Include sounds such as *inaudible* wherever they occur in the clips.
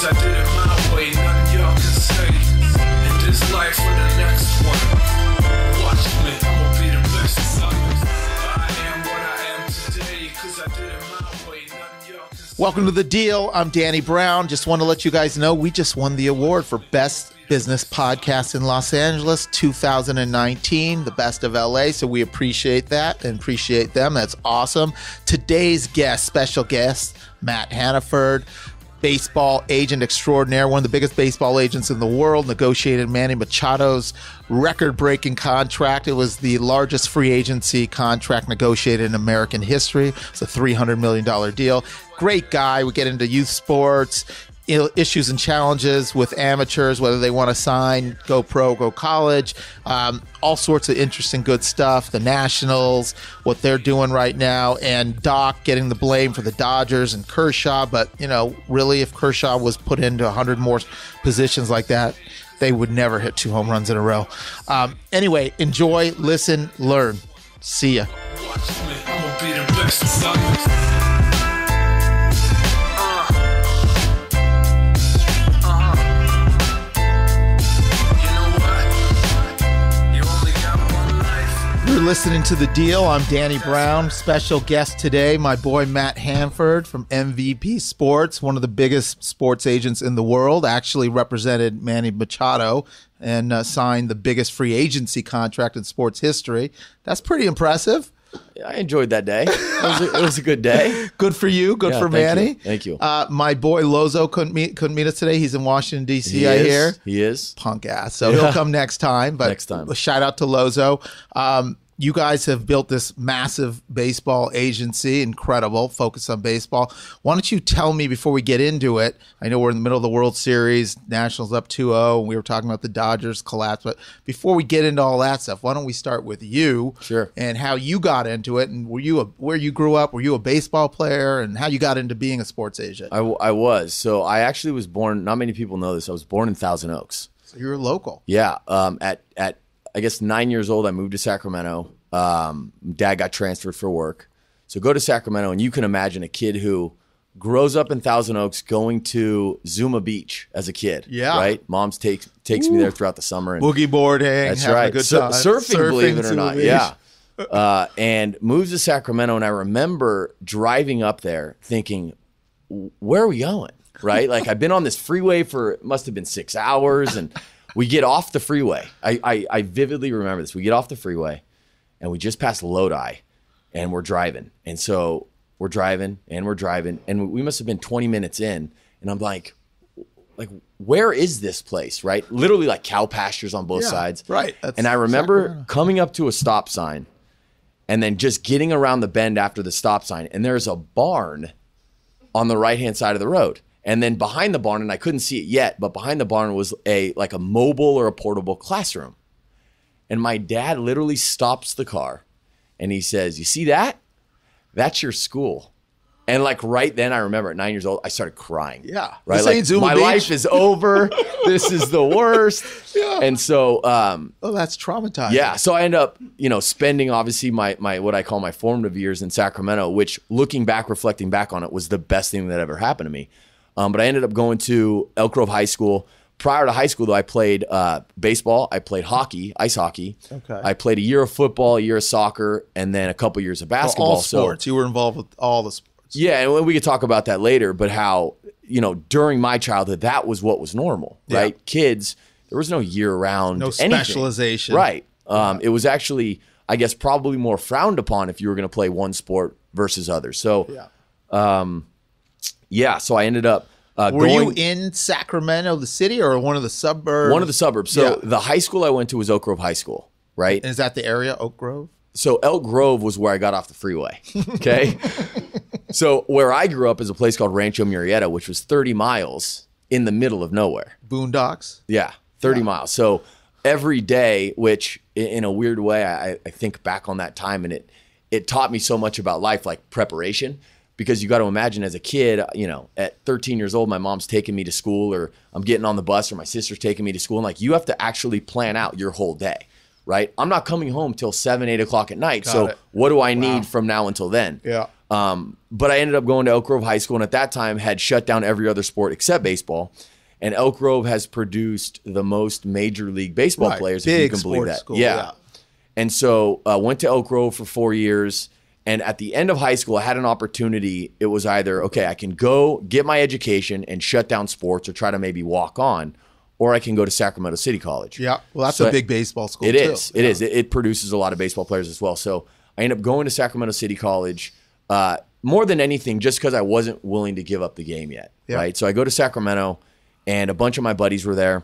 cause I did it my way. None y'all can say. In this life the next one. Watch me, I'ma be the best. I am what I am today, cause I did it my. Welcome to the deal. I'm Danny Brown. Just want to let you guys know we just won the award for Best Business Podcast in Los Angeles 2019, the best of LA. So we appreciate that and appreciate them. That's awesome. Today's guest, special guest, Matt Hannaford, baseball agent extraordinaire, one of the biggest baseball agents in the world, negotiated Manny Machado's record breaking contract. It was the largest free agency contract negotiated in American history. It's a $300 million deal. Great guy. We get into youth sports issues and challenges with amateurs, whether they want to sign, go pro, go college, um, all sorts of interesting, good stuff. The Nationals, what they're doing right now, and Doc getting the blame for the Dodgers and Kershaw. But you know, really, if Kershaw was put into 100 more positions like that, they would never hit two home runs in a row. Um, anyway, enjoy, listen, learn. See ya. You're listening to The Deal. I'm Danny Brown. Special guest today, my boy Matt Hannaford from MVP Sports, one of the biggest sports agents in the world. Actually represented Manny Machado and uh, signed the biggest free agency contract in sports history. That's pretty impressive. I enjoyed that day. It was a, it was a good day. *laughs* Good for you. Good Yeah, for thank Manny. you. Thank you. Uh, my boy Lozo couldn't meet couldn't meet us today. He's in Washington D.C. He I is. hear He is. punk ass. So Yeah. he'll come next time. But Next time. shout out to Lozo. Um, you guys have built this massive baseball agency, incredible, focus on baseball. Why don't you tell me before we get into it? I know we're in the middle of the World Series, Nationals up 2 0, and we were talking about the Dodgers collapse. But before we get into all that stuff, why don't we start with you? Sure. And how you got into it, and were you a, where you grew up? Were you a baseball player, and how you got into being a sports agent? I, w- I was. So I actually was born. Not many people know this. I was born in Thousand Oaks. So you're local. Yeah. Um, at at I guess nine years old, I moved to Sacramento. Um, dad got transferred for work, so go to Sacramento, and you can imagine a kid who grows up in Thousand Oaks going to Zuma Beach as a kid. Yeah. Right. Mom's takes takes me there throughout the summer. And Boogie boarding, That's right. a good Sur- time. surfing, believe it or not. Yeah. Uh, and moves to Sacramento. And I remember driving up there thinking, where are we going? Right? like I've been on this freeway for, it must have been six hours. And we get off the freeway. I, I, I vividly remember this. We get off the freeway and we just passed Lodi and we're driving. And so we're driving and we're driving. And we must have been 20 minutes in. And I'm like, like where is this place right literally like cow pastures on both Yeah, sides right. That's and i remember Sacramento. coming up to a stop sign and then just getting around the bend after the stop sign and there's a barn on the right hand side of the road and then behind the barn and i couldn't see it yet but behind the barn was a like a mobile or a portable classroom. And my dad literally stops the car and he says you see that? That's your school. And like right then i remember at nine years old i started crying. Yeah. right? like my Beach. life is over. *laughs* This is the worst. Yeah. and so um Oh, that's traumatizing. yeah. So i end up you know spending obviously my my what i call my formative years in sacramento which looking back reflecting back on it was the best thing that ever happened to me um, but i ended up going to elk grove high school prior to high school though i played uh, baseball i played hockey ice hockey Okay. i played a year of football a year of soccer and then a couple years of Well, basketball all So- sports. you were involved with all the sports. yeah, and we could talk about that later, but how, you know, during my childhood, that was what was normal, Yeah. right? Kids, there was no year round, No specialization. Right. Um, it was actually, I guess, probably more frowned upon if you were going to play one sport versus others. So, Yeah. Yeah, so I ended up uh, Were going you in Sacramento, the city, or one of the suburbs? one of the suburbs. So, Yeah. the high school I went to was Oak Grove High School, right? Is that the area, Oak Grove? so Elk Grove was where I got off the freeway. *laughs* Okay. so where I grew up is a place called Rancho Murrieta, which was 30 miles in the middle of nowhere. Boondocks. Yeah, 30 miles. So every day, which in a weird way, I, I think back on that time and it it taught me so much about life, like preparation. Because you got to imagine as a kid, you know, at 13 years old, my mom's taking me to school, or I'm getting on the bus, or my sister's taking me to school. And like, you have to actually plan out your whole day, right? I'm not coming home till seven, eight o'clock at night. so, it. what do I need from now until then? Yeah. Um, but I ended up going to Elk Grove High School, and at that time had shut down every other sport except baseball. And Elk Grove has produced the most major league baseball Right. players, if you Big can believe that. school, yeah. yeah. And so uh, went to Elk Grove for four years. And at the end of high school, I had an opportunity. It was either, okay, I can go get my education and shut down sports or try to maybe walk on, or I can go to Sacramento City College. Yeah. Well, that's So a big baseball school. It too. is. It is. It, it produces a lot of baseball players as well. So I ended up going to Sacramento City College. Uh, more than anything, just because I wasn't willing to give up the game yet. Yeah. Right. So I go to Sacramento, and a bunch of my buddies were there,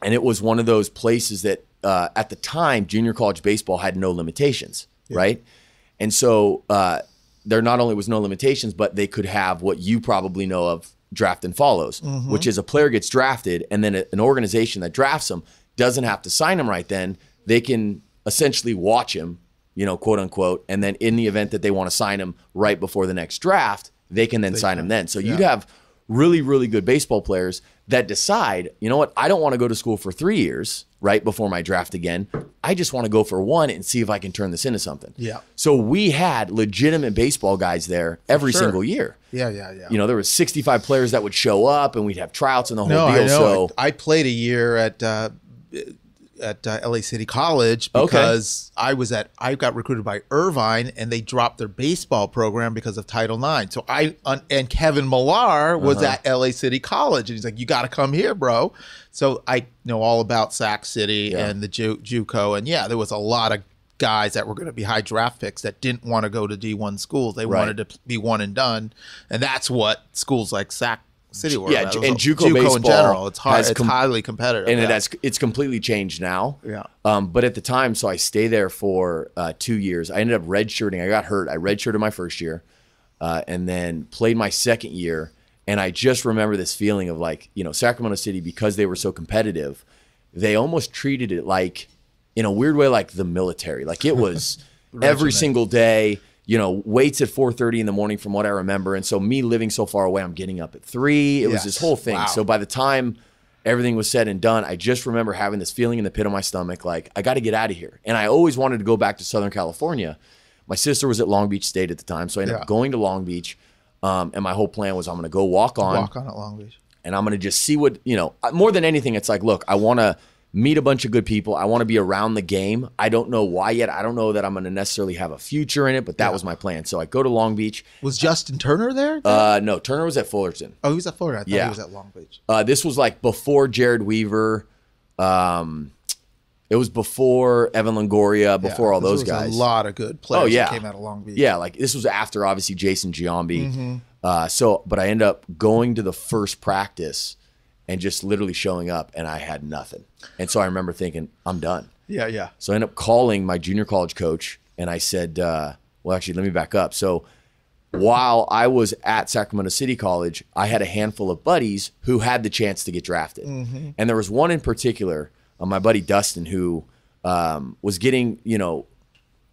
and it was one of those places that uh, at the time junior college baseball had no limitations. Right. And so uh, there not only was no limitations, but they could have what you probably know of draft and follows, Mm-hmm. which is a player gets drafted and then a- an organization that drafts him doesn't have to sign him right then. They can essentially watch him, you know, quote unquote, and then in the event that they want to sign him right before the next draft, they can then sign him then. So you'd have really, really good baseball players that decide, you know what, I don't want to go to school for three years right before my draft again. I just want to go for one and see if I can turn this into something. Yeah. So we had legitimate baseball guys there every sure. single year. Yeah, yeah, yeah. You know, there was 65 players that would show up and we'd have tryouts and the whole no, deal. I know. So I played a year at uh, at uh, LA City College Okay. because I was at I got recruited by Irvine and they dropped their baseball program because of Title IX. So I un, and Kevin Millar was Uh-huh. at LA City College and he's like, "You got to come here, bro." So I know all about Sac City Yeah. and the Ju- JUCO, and yeah, there was a lot of guys that were going to be high draft picks that didn't want to go to D1 schools. They Right. wanted to be one and done, and that's what schools like Sac City were. Yeah, about. Ju- It was and JUCO in baseball general, it's hard. It's highly competitive, and yeah. it has it's completely changed now. Yeah. Um, but at the time, so I stay there for uh, two years. I ended up redshirting. I got hurt. I redshirted my first year, uh, and then played my second year. And I just remember this feeling of like, you know, Sacramento City because they were so competitive, they almost treated it like, in a weird way, like the military. Like it was *laughs* every single day. You know, waits at 4:30 in the morning, from what I remember. And so me living so far away, I'm getting up at three. It was this whole thing. Wow. So by the time everything was said and done, I just remember having this feeling in the pit of my stomach, like I got to get out of here. And I always wanted to go back to Southern California. My sister was at Long Beach State at the time, so I ended Yeah. up going to Long Beach. Um, and my whole plan was I'm going to go walk on, walk on at Long Beach. and I'm going to just see what you know. More than anything, it's like, look, I want to meet a bunch of good people. I want to be around the game. I don't know why yet. I don't know that I'm going to necessarily have a future in it, but that was my plan. So I go to Long Beach. Was Justin Turner there? Uh, no, Turner was at Fullerton. oh, he was at Fullerton. I thought yeah. he was at Long Beach. Uh, this was like before Jered Weaver. Um, it was before Evan Longoria, before Yeah, all those was guys. A lot of good players oh yeah, that came out of Long Beach. Yeah, like this was after obviously Jason Giambi. Mm-hmm. Uh, so, but I end up going to the first practice and just literally showing up, and I had nothing. And so I remember thinking, I'm done. yeah, yeah. So I ended up calling my junior college coach, and I said, uh, "Well, actually, let me back up." So while I was at Sacramento City College, I had a handful of buddies who had the chance to get drafted, and there was one in particular, uh, my buddy Dustin, who um, was getting, you know,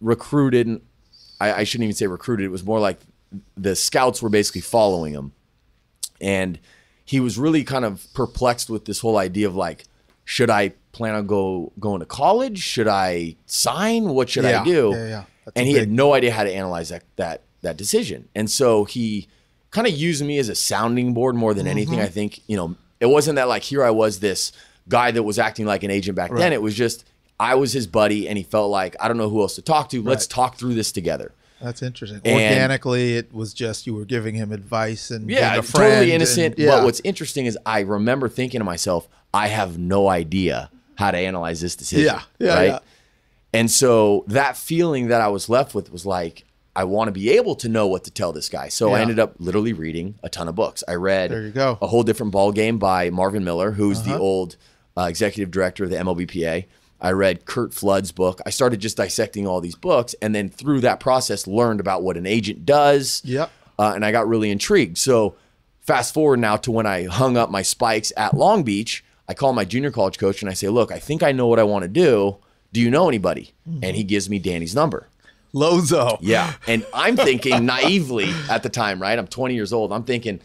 recruited. And I, I shouldn't even say recruited; it was more like the scouts were basically following him, and he was really kind of perplexed with this whole idea of like, should I plan on go going to college? Should I sign? What should Yeah, I do? yeah, yeah. That's And he had no idea how to analyze that that that decision. And so he kind of used me as a sounding board more than anything. Mm-hmm. I think you know it wasn't that like here I was this guy that was acting like an agent back then. It was just I was his buddy, and he felt like I don't know who else to talk to. Let's Right. talk through this together. That's interesting. And- Organically, it was just you were giving him advice and Yeah, being a friend totally and- innocent. yeah. But what's interesting is I remember thinking to myself, I have no idea how to analyze this decision. Yeah, yeah, right. yeah. And so that feeling that I was left with was like, I want to be able to know what to tell this guy. So I ended up literally reading a ton of books. I read There you go. Uh-huh. a whole different ball game by Marvin Miller, who's the old uh, executive director of the MLBPA. I read Curt Flood's book. I started just dissecting all these books, and then through that process, learned about what an agent does. Yep. Uh, and I got really intrigued. So fast forward now to when I hung up my spikes at Long Beach. I call my junior college coach and I say, "Look, I think I know what I want to do. Do you know anybody?" And he gives me Danny's number. Lozo. Yeah. And I'm thinking *laughs* naively at the time, right? I'm 20 years old. I'm thinking,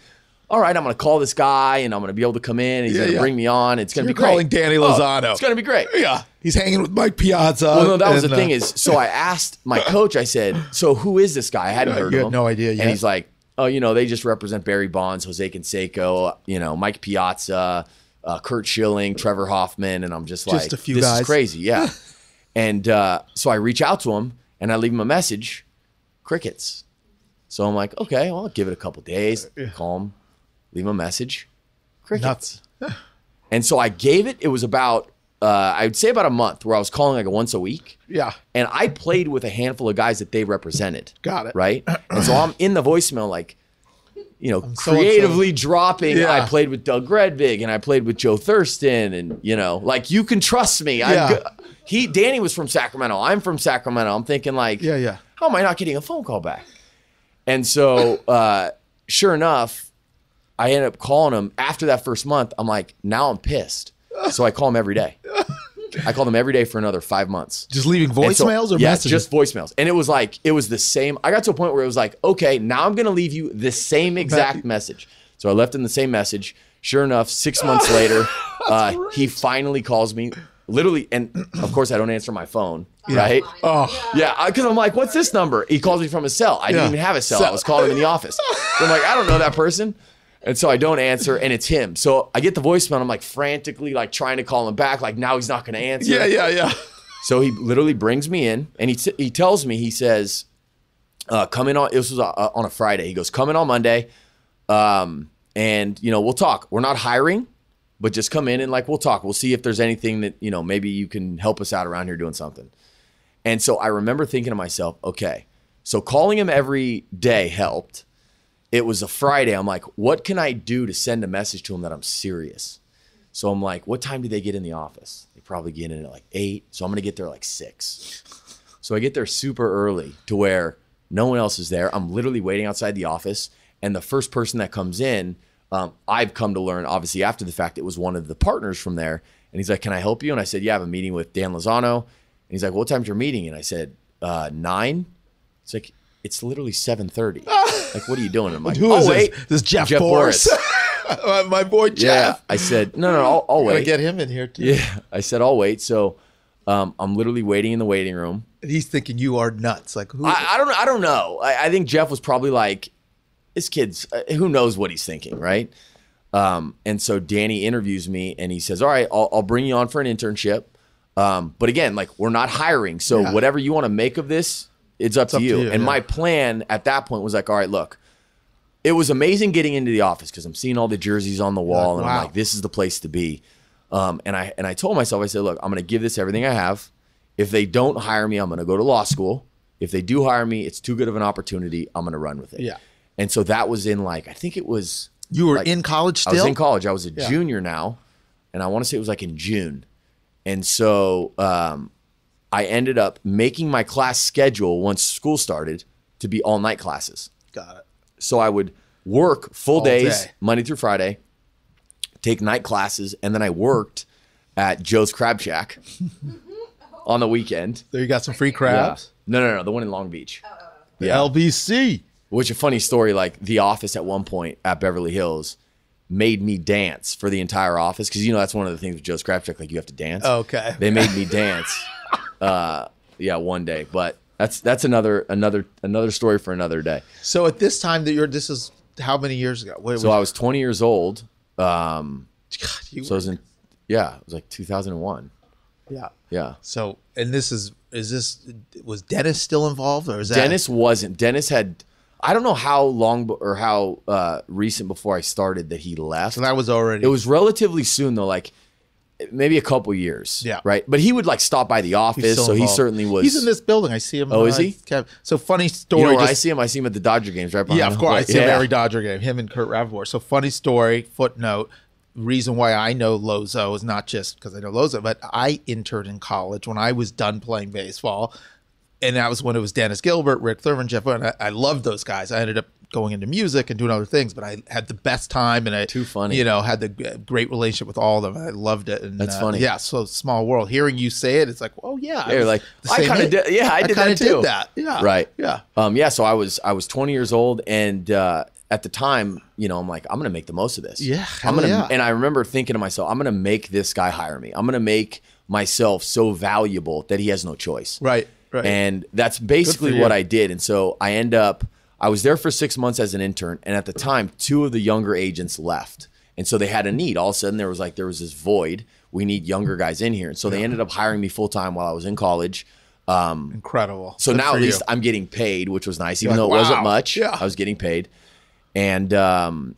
all right, I'm going to call this guy and I'm going to be able to come in. He's Yeah, going to yeah. bring me on. It's going to be great. calling Danny Oh, Lozano. it's going to be great. Yeah, he's hanging with Mike Piazza. Well, no, that was and, the thing uh, is, so I *laughs* asked my coach, I said, so who is this guy? I hadn't Yeah, heard you of had him. no idea yet. And he's like, oh, you know, they just represent Barry Bonds, Jose Canseco, you know, Mike Piazza, uh, Curt Schilling, Trevor Hoffman. And I'm just like, Just a few this guys. is crazy. Yeah. *laughs* and uh, so I reach out to him and I leave him a message, crickets. So I'm like, okay, well, I'll give it a couple days, call him, leave him a message, crickets. nuts. *laughs* And so I gave it, it was about, uh, I would say about a month where I was calling like once a week. Yeah, And I played with a handful of guys that they represented. Got it. Right. *clears throat* And so I'm in the voicemail, like, you know, so-and-so. creatively dropping. Yeah. I played with Doug Redvig and I played with Joe Thurston, and you know, like you can trust me. Yeah. good. He Danny was from Sacramento. I'm from Sacramento. I'm thinking like, Yeah, yeah. How am I not getting a phone call back? And so, uh, sure enough, I ended up calling him after that first month. I'm like, now I'm pissed. So I call him every day. I called him every day for another five months. just leaving And so- voicemails or yeah, messages. just voicemails. And it was like it was the same. I got to a point where it was like, okay, now I'm gonna leave you the same exact message. So I left him the same message. Sure enough, six *laughs* months later, uh, he finally calls me. Literally, and of course I don't answer my phone, right? oh, Yeah, because I'm like, what's this number? He calls me from his cell. I Yeah. didn't even have a cell. I was calling him in the office. So *laughs* I'm like, I don't know that person. And so I don't answer, and it's him. So I get the voicemail. I'm like frantically like trying to call him back. Like now he's not going to answer. yeah, yeah, yeah. So he literally brings me in and he, t- he tells me, he says, uh, come in on, this was uh, on a Friday. He goes, come in on Monday. Um, and you know, we'll talk. We're not hiring, but just come in and like, we'll talk. We'll see if there's anything that, you know, maybe you can help us out around here doing something. And so I remember thinking to myself, okay, so calling him every day helped. It was a Friday. I'm like, what can I do to send a message to him that I'm serious? So I'm like, what time do they get in the office? They probably get in at like eight. So I'm gonna get there like six. So I get there super early to where no one else is there. I'm literally waiting outside the office, and the first person that comes in, um, I've come to learn, obviously after the fact, it was one of the partners from there. And he's like, "Can I help you?" And I said, "Yeah, I have a meeting with Dan Lozano." And he's like, "What time's your meeting?" And I said, uh, nine. It's like it's literally seven thirty. *laughs* like, what are you doing? I'm like, Who "Oh is wait, this? This is Jeff, Jeff Borris. *laughs* My boy Jeff. Yeah. I said, "No, no, I'll, I'll *laughs* wait." get him in here too. Yeah, I said I'll wait. So um, I'm literally waiting in the waiting room. And he's thinking you are nuts. Like who? I, I don't. I don't know. I, I think Jeff was probably like, "This kid's uh, who knows what he's thinking, right?" Um, and so Danny interviews me, and he says, "All right, I'll, I'll bring you on for an internship." Um, but again, like we're not hiring, so Yeah. whatever you want to make of this, it's up, to, up to you. you, And yeah. my plan at that point was like, "All right, look." It was amazing getting into the office because I'm seeing all the jerseys on the wall, like, and I'm like, "This is the place to be." Um, and I and I told myself, I said, "Look, I'm going to give this everything I have. If they don't hire me, I'm going to go to law school. If they do hire me, it's too good of an opportunity. I'm going to run with it." Yeah. And so that was in like I think it was you were like, in college still? I was in college. I was a Yeah. junior now, and I want to say it was like in June. And so um, I ended up making my class schedule once school started to be all night classes. Got it. So I would work full All days, day. Monday through Friday, take night classes, and then I worked at Joe's Crab Shack *laughs* on the weekend. There you got some free crabs. No, no, no, the one in Long Beach. Oh, oh, oh. The LBC. Which a funny story, like The Office at one point at Beverly Hills made me dance for the entire office because you know that's one of the things with Joe's Crab Shack, like you have to dance. Okay. They made me dance. Uh, yeah, one day, but that's that's another another another story for another day. So at this time that you're, this is how many years ago? What, So I was 20 years old. Um, God, you so it was in, yeah, it was like 2001. yeah. Yeah. So and this is is this was Dennis still involved or is that Dennis wasn't. Dennis had. I don't know how long or how uh, recent before I started that he left. So that was already. It was relatively soon though, like maybe a couple years. Yeah. Right. But he would like stop by the office, so he certainly was. He's in this building. I see him. Oh, is he? So funny You story. know where I see him? I see him at the Dodger games right behind. Yeah, of course. I plate. see him Yeah. every Dodger game. Him and Kurt Ravor. So funny story. Footnote. Reason why I know Lozo is not just because I know Lozo, but I interned in college when I was done playing baseball, and that was when it was Dennis Gilbert, Rick Thurman, Jeff. And I, I loved those guys. I ended up going into music and doing other things, but I had the best time, and I Too funny. You know, had the great relationship with all of them. I loved it. And, That's uh, funny. Yeah. So small world. Hearing you say it, it's like, oh yeah. I You're like, I kind of did. Yeah, *laughs* I did kinda that too. Did that. Yeah. Right. Yeah. Um, yeah. So I was I was 20 years old, and uh, at the time, you know, I'm like, I'm gonna make the most of this. Yeah, I'm gonna. yeah. And I remember thinking to myself, I'm gonna make this guy hire me. I'm gonna make myself so valuable that he has no choice. Right, right. And that's basically what I did. And so I end up. I was there for six months as an intern, and at the time, two of the younger agents left, and so they had a need. All of a sudden, there was like there was this void. We need younger guys in here, and so they ended up hiring me full time while I was in college. Incredible. So Good now at you. least I'm getting paid, which was nice, even You're though like, it wasn't much. Yeah. I was getting paid. And um,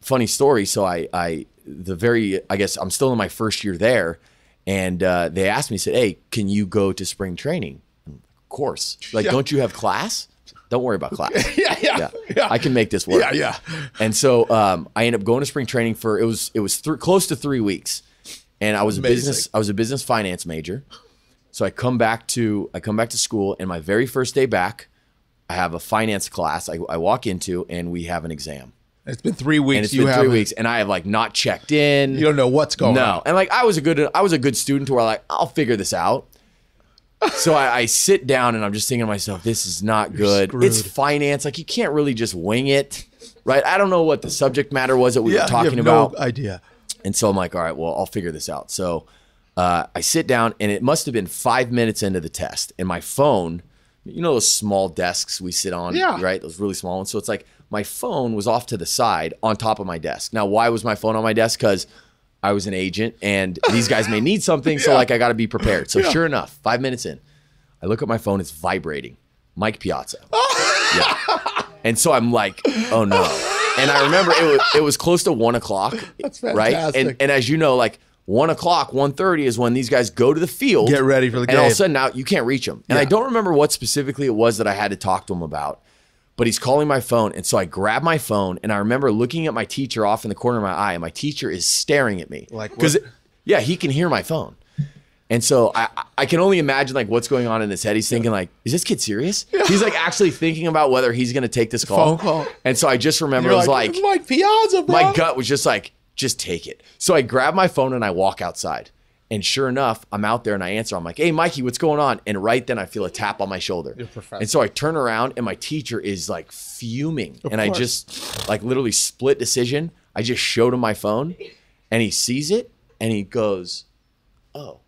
funny story. So I, I, the very, I guess I'm still in my first year there, and uh, they asked me, said, "Hey, can you go to spring training?" Of course. Like, Yeah. don't you have class? Don't worry about class. *laughs* yeah, yeah, yeah, I can make this work. Yeah, yeah. And so um, I ended up going to spring training for it was it was th- close to three weeks, and I was a business I was a business finance major. So I come back to I come back to school, and my very first day back, I have a finance class I, I walk into, and we have an exam, It's been three weeks. and it's you been three weeks, and I have like not checked in. You don't know what's going no, on. and like I was a good I was a good student to where like I'll figure this out. So I, I sit down and I'm just thinking to myself, this is not good. It's finance, like you can't really just wing it, right? I don't know what the subject matter was that we Yeah, were talking about. No idea. And so I'm like, all right, well, I'll figure this out. So uh, I sit down, and it must have been five minutes into the test, and my phone, you know, those small desks we sit on, Yeah. right? Those really small ones. So it's like my phone was off to the side on top of my desk. Now, why was my phone on my desk? Because I was an agent, and *laughs* these guys may need something, so like I got to be prepared. So Yeah. sure enough, five minutes in, I look at my phone; it's vibrating. Mike Piazza. *laughs* yeah. And so I'm like, oh no. And I remember it was it was close to one o'clock. That's Right. And and as you know, like one o'clock, 1.30 is when these guys go to the field. Get ready for the And all of a sudden now you can't reach them. And I don't remember what specifically it was that I had to talk to them about. But he's calling my phone. And so I grab my phone and I remember looking at my teacher off in the corner of my eye. And my teacher is staring at me. Like because what? yeah, he can hear my phone. And so I, I can only imagine like what's going on in his head. He's thinking like, is this kid serious? He's like actually thinking about whether he's going to take this call. Phone call. And so I just remember You're it was like, "It's Mike Piazza, bro. my gut was just like, just take it. So I grab my phone and I walk outside. And sure enough, I'm out there and I answer. I'm like, hey, Mikey, what's going on? And right then I feel a tap on my shoulder. And so I turn around and my teacher is like fuming. Of and I just like literally split decision. I just showed him my phone and he sees it and he goes, oh.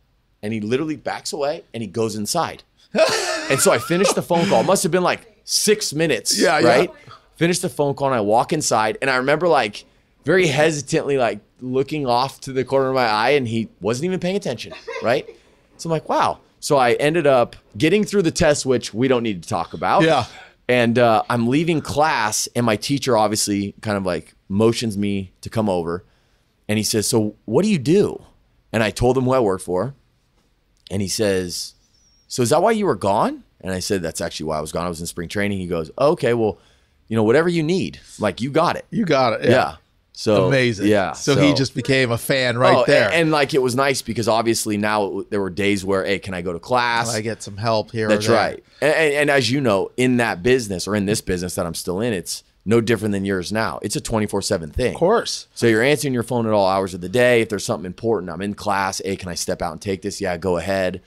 And he literally backs away and he goes inside. *laughs* and so I finished the phone call. It must have been like six minutes. Yeah, yeah. right? Finish the phone call and I walk inside and I remember like very hesitantly like looking off to the corner of my eye and he wasn't even paying attention, *laughs* right? So I'm like, wow. So I ended up getting through the test, which we don't need to talk about. Yeah. And uh, I'm leaving class and my teacher obviously kind of like motions me to come over and he says, so what do you do? And I told him who I work for and he says, so is that why you were gone? And I said, that's actually why I was gone. I was in spring training. He goes, okay, well, you know, whatever you need, like you got it. You got it. Yeah. Yeah. So Amazing. Yeah. So, he just became a fan right Oh, there. And, and, like it was nice because obviously now it, there were days where, hey, can I go to class? I get some help here. or That's right. And, and, and as you know, in that business or in this business that I'm still in, it's no different than yours now. It's a 24 7 thing. Of course. So you're answering your phone at all hours of the day. If there's something important, I'm in class. Hey, can I step out and take this? Yeah, go ahead.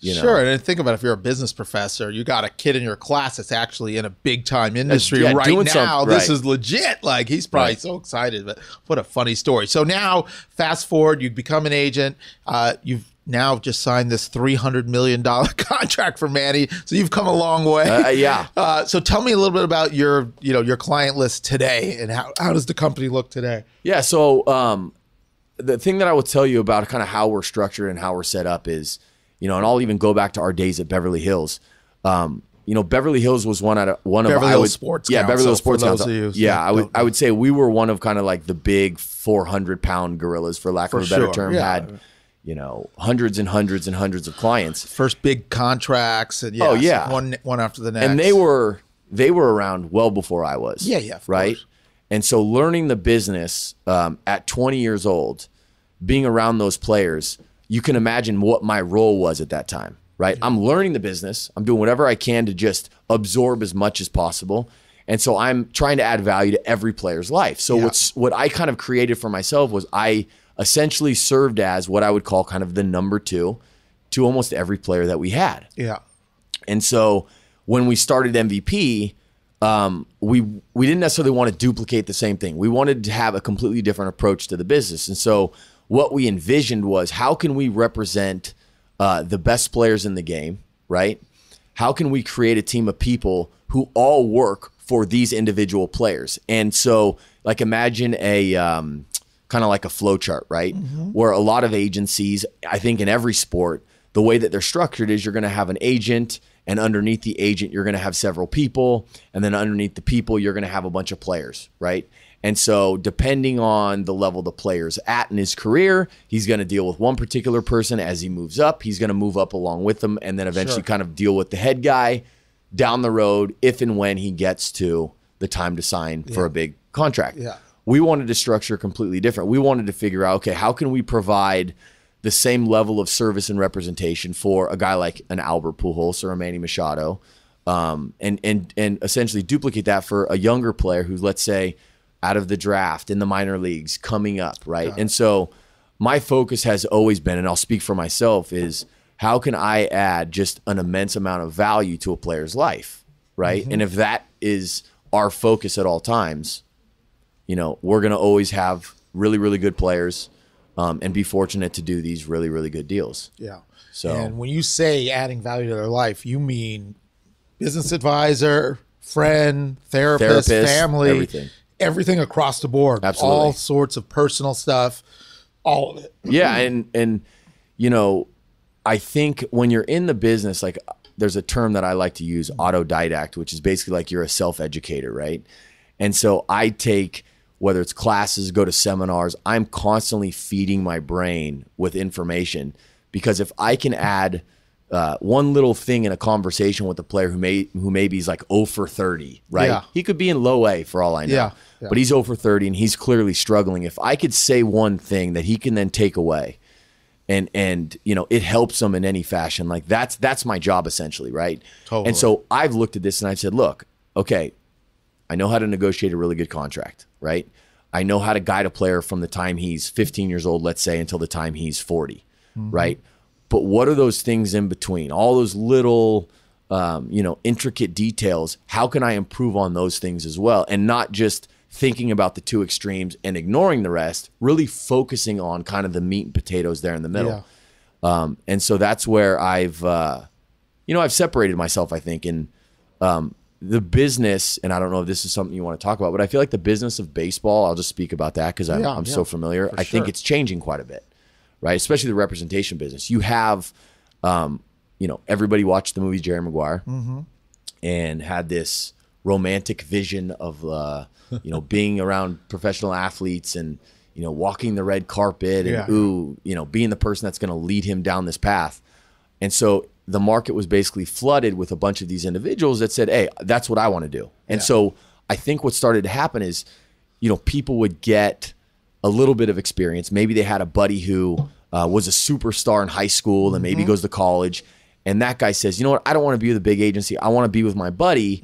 You know. Sure, and think about if you're a business professor, you got a kid in your class that's actually in a big time industry yeah, right now. some- This is legit. Like he's probably Right. so excited. But what a funny story. So now, fast forward, you become an agent. Uh, you've now just signed this three hundred million dollar *laughs* contract for Manny. So you've come a long way. Uh, yeah. *laughs* Uh, so tell me a little bit about your, you know, your client list today, and how how does the company look today? Yeah. So um, the thing that I will tell you about kind of how we're structured and how we're set up is, you know, and I'll even go back to our days at Beverly Hills. Um, you know, Beverly Hills was one out of one Beverly of I Hills would, Sports Yeah, Council, Beverly Hills Sports Council. you Yeah, I would. I would say we were one of kind of like the big 400 pound gorillas, for lack For of a better sure, term. yeah. Had you know hundreds and hundreds and hundreds of clients. First big contracts, and Oh, yeah. one one after the next. and they were they were around well before I was. Yeah, yeah, right. course. And so learning the business um, at 20 years old, being around those players, you can imagine what my role was at that time. Right. I'm learning the business. I'm doing whatever I can to just absorb as much as possible. And so I'm trying to add value to every player's life. So Yeah. what's what I kind of created for myself was I essentially served as what I would call kind of the number two to almost every player that we had. yeah. And so when we started MVP, um, we we didn't necessarily want to duplicate the same thing. We wanted to have a completely different approach to the business, and so what we envisioned was how can we represent uh, the best players in the game, right? How can we create a team of people who all work for these individual players? And so, like, imagine a um, kind of like a flow chart, right? Where a lot of agencies, I think in every sport, the way that they're structured is you're going to have an agent, and underneath the agent, you're going to have several people, and then underneath the people, you're going to have a bunch of players, right? And so, depending on the level the player's at in his career, he's going to deal with one particular person. As he moves up, he's going to move up along with them, and then eventually kind of deal with the head guy down the road if and when he gets to the time to sign for a big contract. Yeah. We wanted to structure completely different. We wanted to figure out, okay, how can we provide the same level of service and representation for a guy like an Albert Pujols or a Manny Machado, um, and and and essentially duplicate that for a younger player who, let's say out of the draft in the minor leagues coming up, right? And so my focus has always been, and I'll speak for myself, is how can I add just an immense amount of value to a player's life, right? And if that is our focus at all times, you know, we're going to always have really, really good players um, and be fortunate to do these really, really good deals. Yeah. So- and when you say adding value to their life, you mean business advisor, friend, therapist, Therapist, family, everything. Everything across the board. Absolutely. All sorts of personal stuff, all of it. yeah and and you know i think when you're in the business like there's a term that i like to use autodidact which is basically like you're a self-educator right and so i take whether it's classes go to seminars i'm constantly feeding my brain with information because if i can add uh, one little thing in a conversation with a player who may who maybe is like 0 for 30, right? Yeah. He could be in low A for all I know. Yeah, yeah. But he's over 30 and he's clearly struggling. If I could say one thing that he can then take away and and you know it helps him in any fashion like that's that's my job essentially right Totally. and so i've looked at this and i've said look okay i know how to negotiate a really good contract right i know how to guide a player from the time he's 15 years old let's say until the time he's 40 right but what are those things in between all those little um, you know intricate details how can i improve on those things as well and not just thinking about the two extremes and ignoring the rest really focusing on kind of the meat and potatoes there in the middle. Um, and so that's where i've uh, you know i've separated myself i think in um, the business and i don't know if this is something you want to talk about but i feel like the business of baseball i'll just speak about that because I'm, Yeah, I'm yeah, so familiar i think sure. it's changing quite a bit right? Especially the representation business. You have um, you know everybody watched the movie jerry maguire and had this romantic vision of uh, *laughs* you know being around professional athletes and you know walking the red carpet and Yeah. ooh you know being the person that's going to lead him down this path. And so the market was basically flooded with a bunch of these individuals that said hey that's what i want to do. And Yeah. so i think what started to happen is you know people would get a little bit of experience. Maybe they had a buddy who uh, was a superstar in high school and maybe goes to college and that guy says you know what? I don't want to be with a big agency. I want to be with my buddy.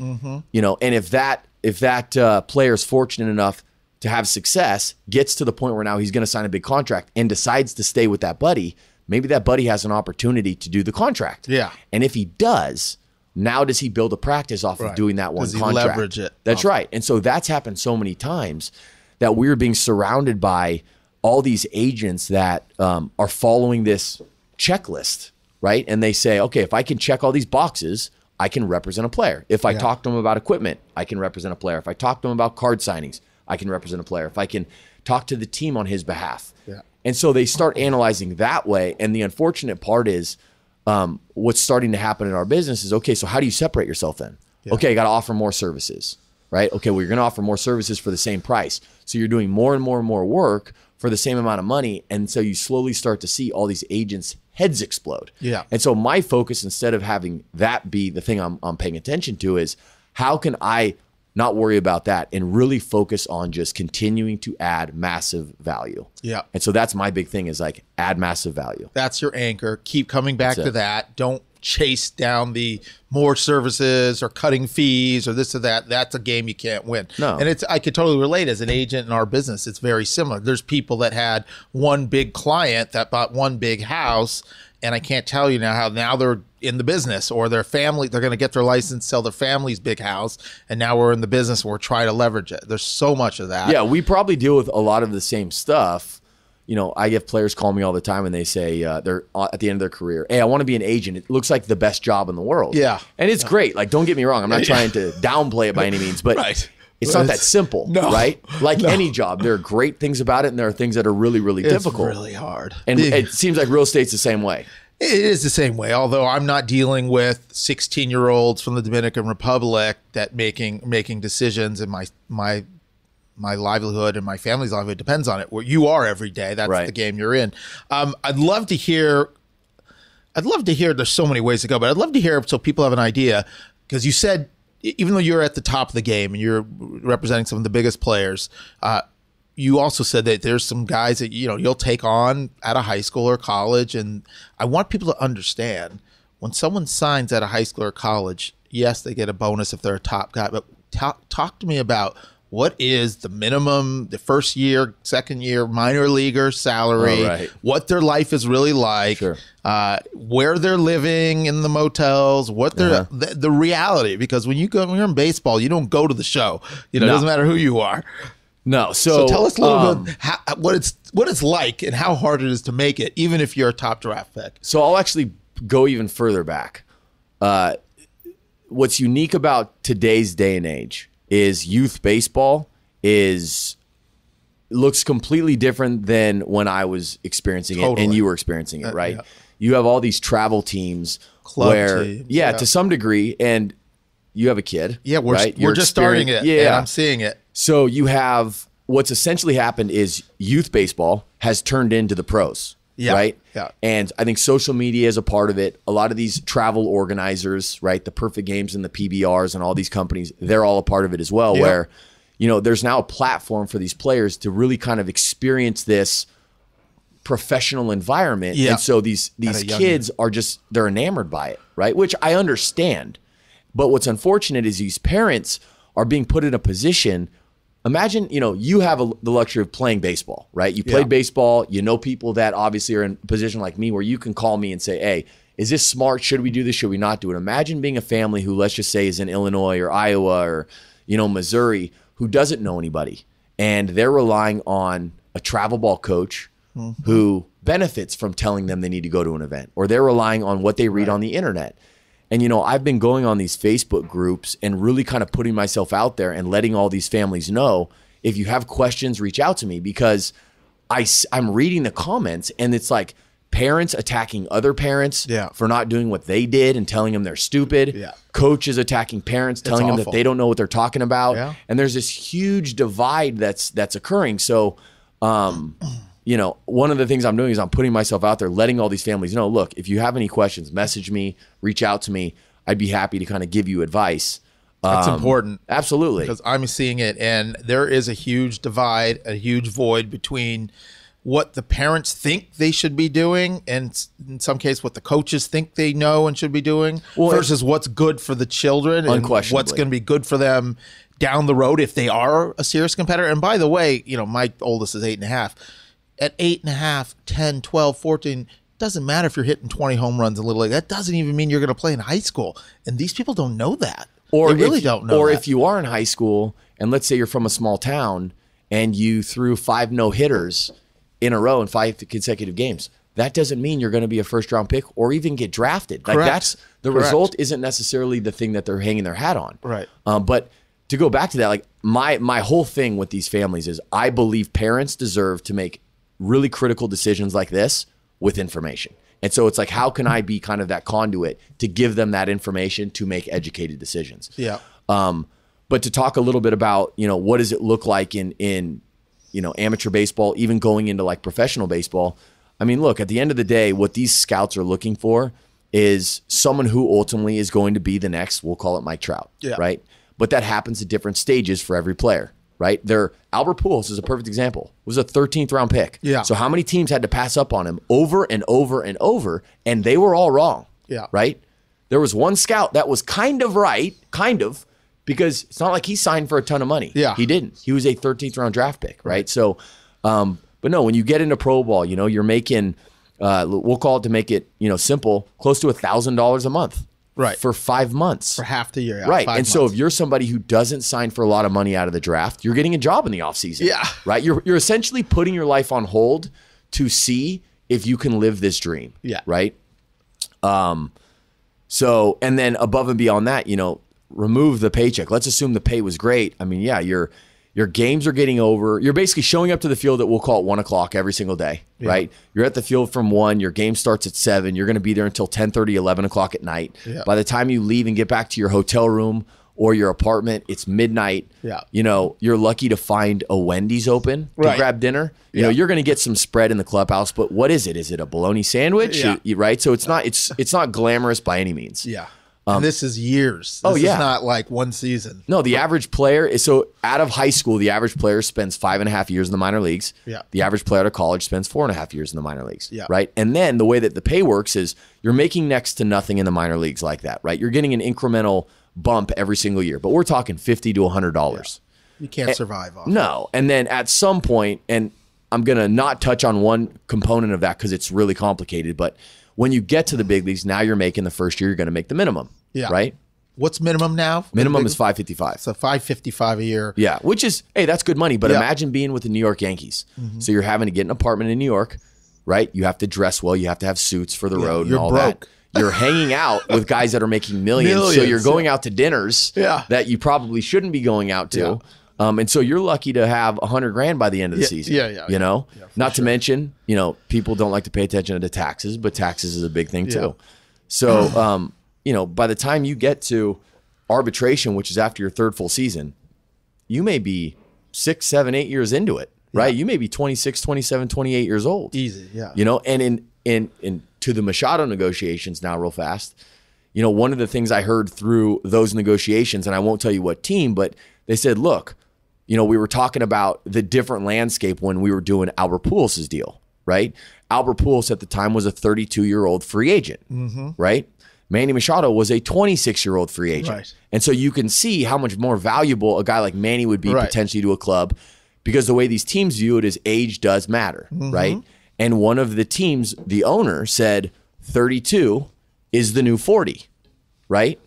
You know and if that if that uh, player is fortunate enough to have success gets to the point where now he's going to sign a big contract and decides to stay with that buddy maybe that buddy has an opportunity to do the contract. Yeah. and if he does now does he build a practice off of doing that one Does he contract? leverage it that's off- right. And so that's happened so many times that we're being surrounded by all these agents that um, are following this checklist, right? And they say, okay, if I can check all these boxes, I can represent a player. If I Yeah. talk to them about equipment, I can represent a player. If I talk to them about card signings, I can represent a player. If I can talk to the team on his behalf. Yeah. And so they start analyzing that way. And the unfortunate part is um, what's starting to happen in our business is okay, so how do you separate yourself then? Okay, I got to offer more services, right? Okay, well, you're going to offer more services for the same price. So you're doing more and more and more work for the same amount of money. And so you slowly start to see all these agents' heads explode. Yeah. And so my focus, instead of having that be the thing I'm, I'm paying attention to, is how can I not worry about that and really focus on just continuing to add massive value. Yeah. And so that's my big thing is like add massive value. That's your anchor. Keep coming back to that. Don't chase down the more services or cutting fees or this or that. That's a game you can't win. No. And it's I could totally relate as an agent in our business. It's very similar. There's people that had one big client that bought one big house and I can't tell you now how now they're in the business or their family they're going to get their license, sell their family's big house, and now we're in the business. We're trying to leverage it. There's so much of that. Yeah, we probably deal with a lot of the same stuff. You know, I get players call me all the time and they say uh, they're uh, at the end of their career, "Hey, I want to be an agent. It looks like the best job in the world." Yeah. and it's great. Like, don't get me wrong. I'm not trying to downplay it by any means, but Right. it's not that simple, No. right? Like any job, there are great things about it, and there are things that are really, really it's difficult. really hard. and Big- it seems like real estate's the same way. It is the same way, although I'm not dealing with 16 year olds from the Dominican Republic that making making decisions, and my my my livelihood and my family's livelihood depends on it. Where you are every day, that's Right. the game you're in. Um, I'd love to hear. I'd love to hear. There's so many ways to go, but I'd love to hear so people have an idea because you said even though you're at the top of the game and you're representing some of the biggest players, uh, you also said that there's some guys that you know you'll take on at a high school or college, and I want people to understand when someone signs at a high school or college, yes, they get a bonus if they're a top guy, but talk talk to me about what is the minimum, the first year, second year minor leaguer salary, right. what their life is really like, Sure. uh, where they're living in the motels, what they're Uh-huh. the, the reality. Because when you go, when you're in baseball, you don't go to the show. You know, it doesn't matter who you are. No, so, So tell us a little um, bit how, what it's what it's like and how hard it is to make it, even if you're a top draft pick. So I'll actually go even further back. Uh, what's unique about today's day and age is youth baseball is looks completely different than when I was experiencing it and you were experiencing it, uh, right? yeah. You have all these travel teams Club where, teams, yeah, yeah. to some degree, and you have a kid. Yeah, we're right? we're You're just starting it. Yeah, and I'm seeing it. so you have what's essentially happened is youth baseball has turned into the pros. Yeah, Right. yeah. And I think social media is a part of it. A lot of these travel organizers, right, the Perfect Games and the PBRs and all these companies, they're all a part of it as well. Yeah. Where, you know, there's now a platform for these players to really kind of experience this professional environment. Yeah. And so these these kids are just they're enamored by it, right? Which I understand. But what's unfortunate is these parents are being put in a position. Imagine, you know, you have a, the luxury of playing baseball, right? You played Yeah. baseball. You know people that obviously are in a position like me where you can call me and say, "Hey, is this smart? Should we do this? Should we not do it?" Imagine being a family who, let's just say, is in Illinois or Iowa or you know Missouri, who doesn't know anybody, and they're relying on a travel ball coach mm-hmm. who benefits from telling them they need to go to an event, or they're relying on what they read on the internet. And you know, I've been going on these Facebook groups and really kind of putting myself out there and letting all these families know if you have questions, reach out to me because I I'm reading the comments and it's like parents attacking other parents Yeah. for not doing what they did and telling them they're stupid. Yeah. Coaches attacking parents, telling them that they don't know what they're talking about. Yeah. And there's this huge divide that's that's occurring. So um you know, one of the things I'm doing is I'm putting myself out there, letting all these families know, look, if you have any questions, message me, reach out to me. I'd be happy to kind of give you advice. That's Um, important. Absolutely. because I'm seeing it, and there is a huge divide, a huge void between what the parents think they should be doing, and in some case, what the coaches think they know and should be doing, Well, versus what's good for the children and what's going to be good for them down the road if they are a serious competitor. And by the way, you know, my oldest is eight and a half. At eight and a half, 10, 12, 14, doesn't matter if you're hitting 20 home runs in Little League. That doesn't even mean you're going to play in high school. And these people don't know that. or they really if, don't know Or that. if you are in high school and let's say you're from a small town and you threw five no hitters in a row in five consecutive games, that doesn't mean you're going to be a first round pick or even get drafted. Like Correct. that's the Correct. result isn't necessarily the thing that they're hanging their hat on. Right. Um, but to go back to that, like my my whole thing with these families is I believe parents deserve to make really critical decisions like this with information. And so it's like, how can I be kind of that conduit to give them that information to make educated decisions? Yeah. Um, but to talk a little bit about, you know, what does it look like in in, you know, amateur baseball, even going into like professional baseball. I mean, look, at the end of the day, what these scouts are looking for is someone who ultimately is going to be the next, we'll call it Mike Trout. Yeah. Right. But that happens at different stages for every player. Right. There Albert Pujols is a perfect example. Was a 13th round pick. Yeah. So how many teams had to pass up on him over and over and over, and they were all wrong. Yeah. Right. There was one scout that was kind of right, kind of, because it's not like he signed for a ton of money. Yeah. He didn't. He was a 13th round draft pick, right? So, um, but no, when you get into pro ball, you know, you're making uh, we'll call it to make it you know simple, close to a thousand dollars a month, Right. for five months. for half the year. yeah, Right. And so if you're somebody who doesn't sign for a lot of money out of the draft, you're getting a job in the offseason. Yeah. Right. You're you're essentially putting your life on hold to see if you can live this dream. Yeah. Right. Um so and then above and beyond that, you know, remove the paycheck. Let's assume the pay was great. I mean, yeah, your your games are getting over. You're basically showing up to the field at we'll call it one o'clock every single day, right? You're at the field from one. Your game starts at seven. You're going to be there until 10 30, 11 o'clock at night. Yeah. By the time you leave and get back to your hotel room or your apartment, it's midnight. Yeah. You know, you're lucky to find a Wendy's open to Right. grab dinner. You know, you're going to get some spread in the clubhouse, but what is it? Is it a bologna sandwich? Yeah. You- right? So it's not it's it's not glamorous by any means. yeah. And this is years. This Um, oh, yeah. is not like one season. No, the average player is so out of high school, the average player spends five and a half years in the minor leagues. Yeah. The average player out of college spends four and a half years in the minor leagues. Yeah. Right. And then the way that the pay works is you're making next to nothing in the minor leagues like that, right? You're getting an incremental bump every single year, but we're talking fifty to hundred dollars. You can't survive off. No. And then at some point, and I'm going to not touch on one component of that because it's really complicated, but when you get to the big leagues, now you're making the first year, you're going to make the minimum. Yeah. Right? What's minimum now? Minimum is 555. so five fifty five a year. Yeah, which is hey, that's good money. But Yeah. Mm-hmm. imagine being with the New York Yankees. So you're having to get an apartment in New York, right? You have to dress well. You have to have suits for the road you're and all broke. that. You're hanging out *laughs* with guys that are making millions. so you're going out to dinners Yeah. that you probably shouldn't be going out to. Um, and so you're lucky to have a hundred grand by the end of the Yeah, season. yeah, yeah, You know, yeah, not to mention, you know, people don't like to pay attention to taxes, but taxes is a big thing too. So, *clears throat* um, you know, by the time you get to arbitration, which is after your third full season, you may be six, seven, eight years into it, right? You may be 26, 27, 28 years old. Easy, yeah. You know, and in in in to the Machado negotiations now, real fast. You know, one of the things I heard through those negotiations, and I won't tell you what team, but they said, look, you know, we were talking about the different landscape when we were doing Albert Pujols' deal, right? Albert Pujols at the time was a 32 year old free agent, right? Manny Machado was a 26 year old free agent. Right. And so you can see how much more valuable a guy like Manny would be Right. potentially to a club because the way these teams view it is age does matter, Mm-hmm. right? And one of the teams, the owner said 32 is the new 40, right?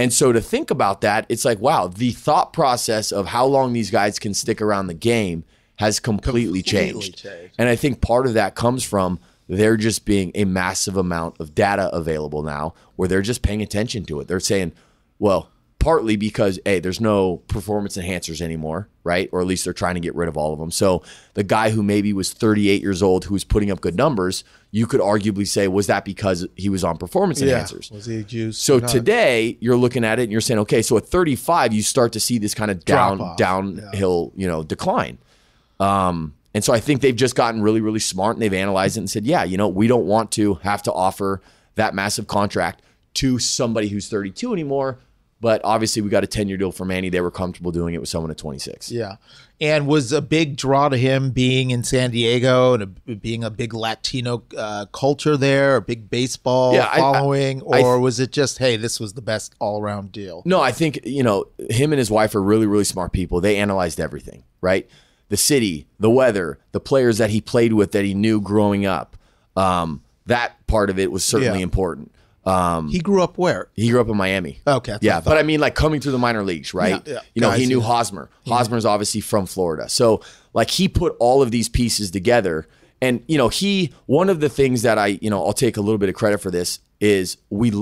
And so to think about that, it's like, wow, the thought process of how long these guys can stick around the game has completely, Completely changed. changed. And I think part of that comes from there just being a massive amount of data available now where they're just paying attention to it. They're saying, well, partly because hey, there's no performance enhancers anymore, right? Or at least they're trying to get rid of all of them. So the guy who maybe was 38 years old who was putting up good numbers, you could arguably say was that because he was on performance Yeah. enhancers. Was he juiced? So today you're looking at it and you're saying, okay, so at 35 you start to see this kind of down downhill, you know, decline. Um, and so I think they've just gotten really, really smart and they've analyzed it and said, yeah, you know, we don't want to have to offer that massive contract to somebody who's 32 anymore. But obviously, we got a 10 year deal for Manny. They were comfortable doing it with someone at 26. Yeah. And was a big draw to him being in San Diego and a, being a big Latino uh, culture there, a big baseball Yeah, I- I- following, I- or was it just, hey, this was the best all around deal? No, I think, you know, him and his wife are really, really smart people. They analyzed everything, right? The city, the weather, the players that he played with that he knew growing up. Um, that part of it was certainly Yeah. important. Um, He grew up where? he grew up in Miami. Okay, Yeah, I but I mean, like coming through the minor leagues, right? Yeah, yeah. You know, Guys he knew who- Hosmer. Hosmer's obviously from Florida. So, like, he put all of these pieces together. And, you know, he, one of the things that I, you know, I'll take a little bit of credit for this is we,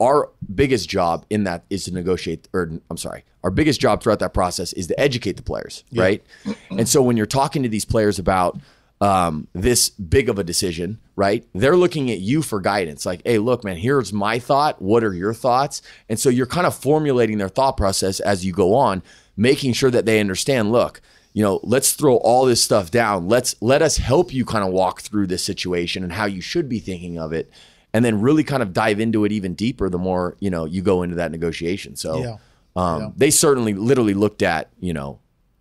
our biggest job in that is to negotiate, or I'm sorry, our biggest job throughout that process is to educate the players, right? And so when you're talking to these players about, um, this big of a decision, right? They're looking at you for guidance. Like, hey, look, man, here's my thought. What are your thoughts? And so you're kind of formulating their thought process as you go on, making sure that they understand, look, you know, let's throw all this stuff down. Let's let us help you kind of walk through this situation and how you should be thinking of it. And then really kind of dive into it even deeper the more, you know, you go into that negotiation. So Yeah. um, Yeah. they certainly literally looked at, you know,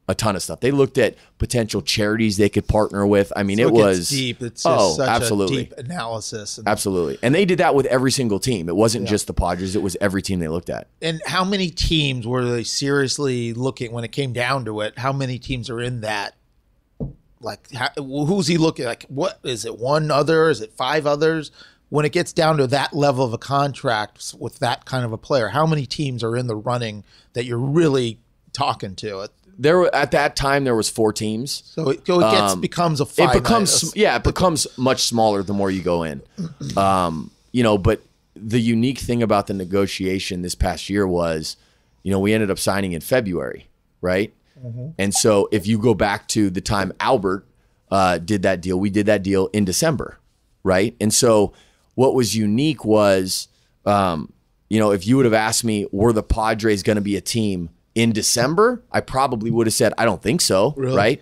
a ton of stuff. They looked at potential charities they could partner with. I mean, So it gets was deep. It's oh, just oh, such absolutely, a deep analysis. And, absolutely. And they did that with every single team. It wasn't just the Padres; it was every team they looked at. and how many teams were they seriously looking when it came down to it? How many teams are in that Like, how, who's he looking like? What is it? One other? Is it five others? When it gets down to that level of a contract with that kind of a player, how many teams are in the running that you're really talking to? It There were at that time there was four teams. so it, so it gets becomes a Um, it becomes yeah it becomes much smaller the more you go in. Um, you know but the unique thing about the negotiation this past year was you know we ended up signing in february right? And so if you go back to the time albert uh, did that deal we did that deal in december right? And so what was unique was um, you know if you would have asked me were the padres going to be a team in december i probably would have said i don't think so right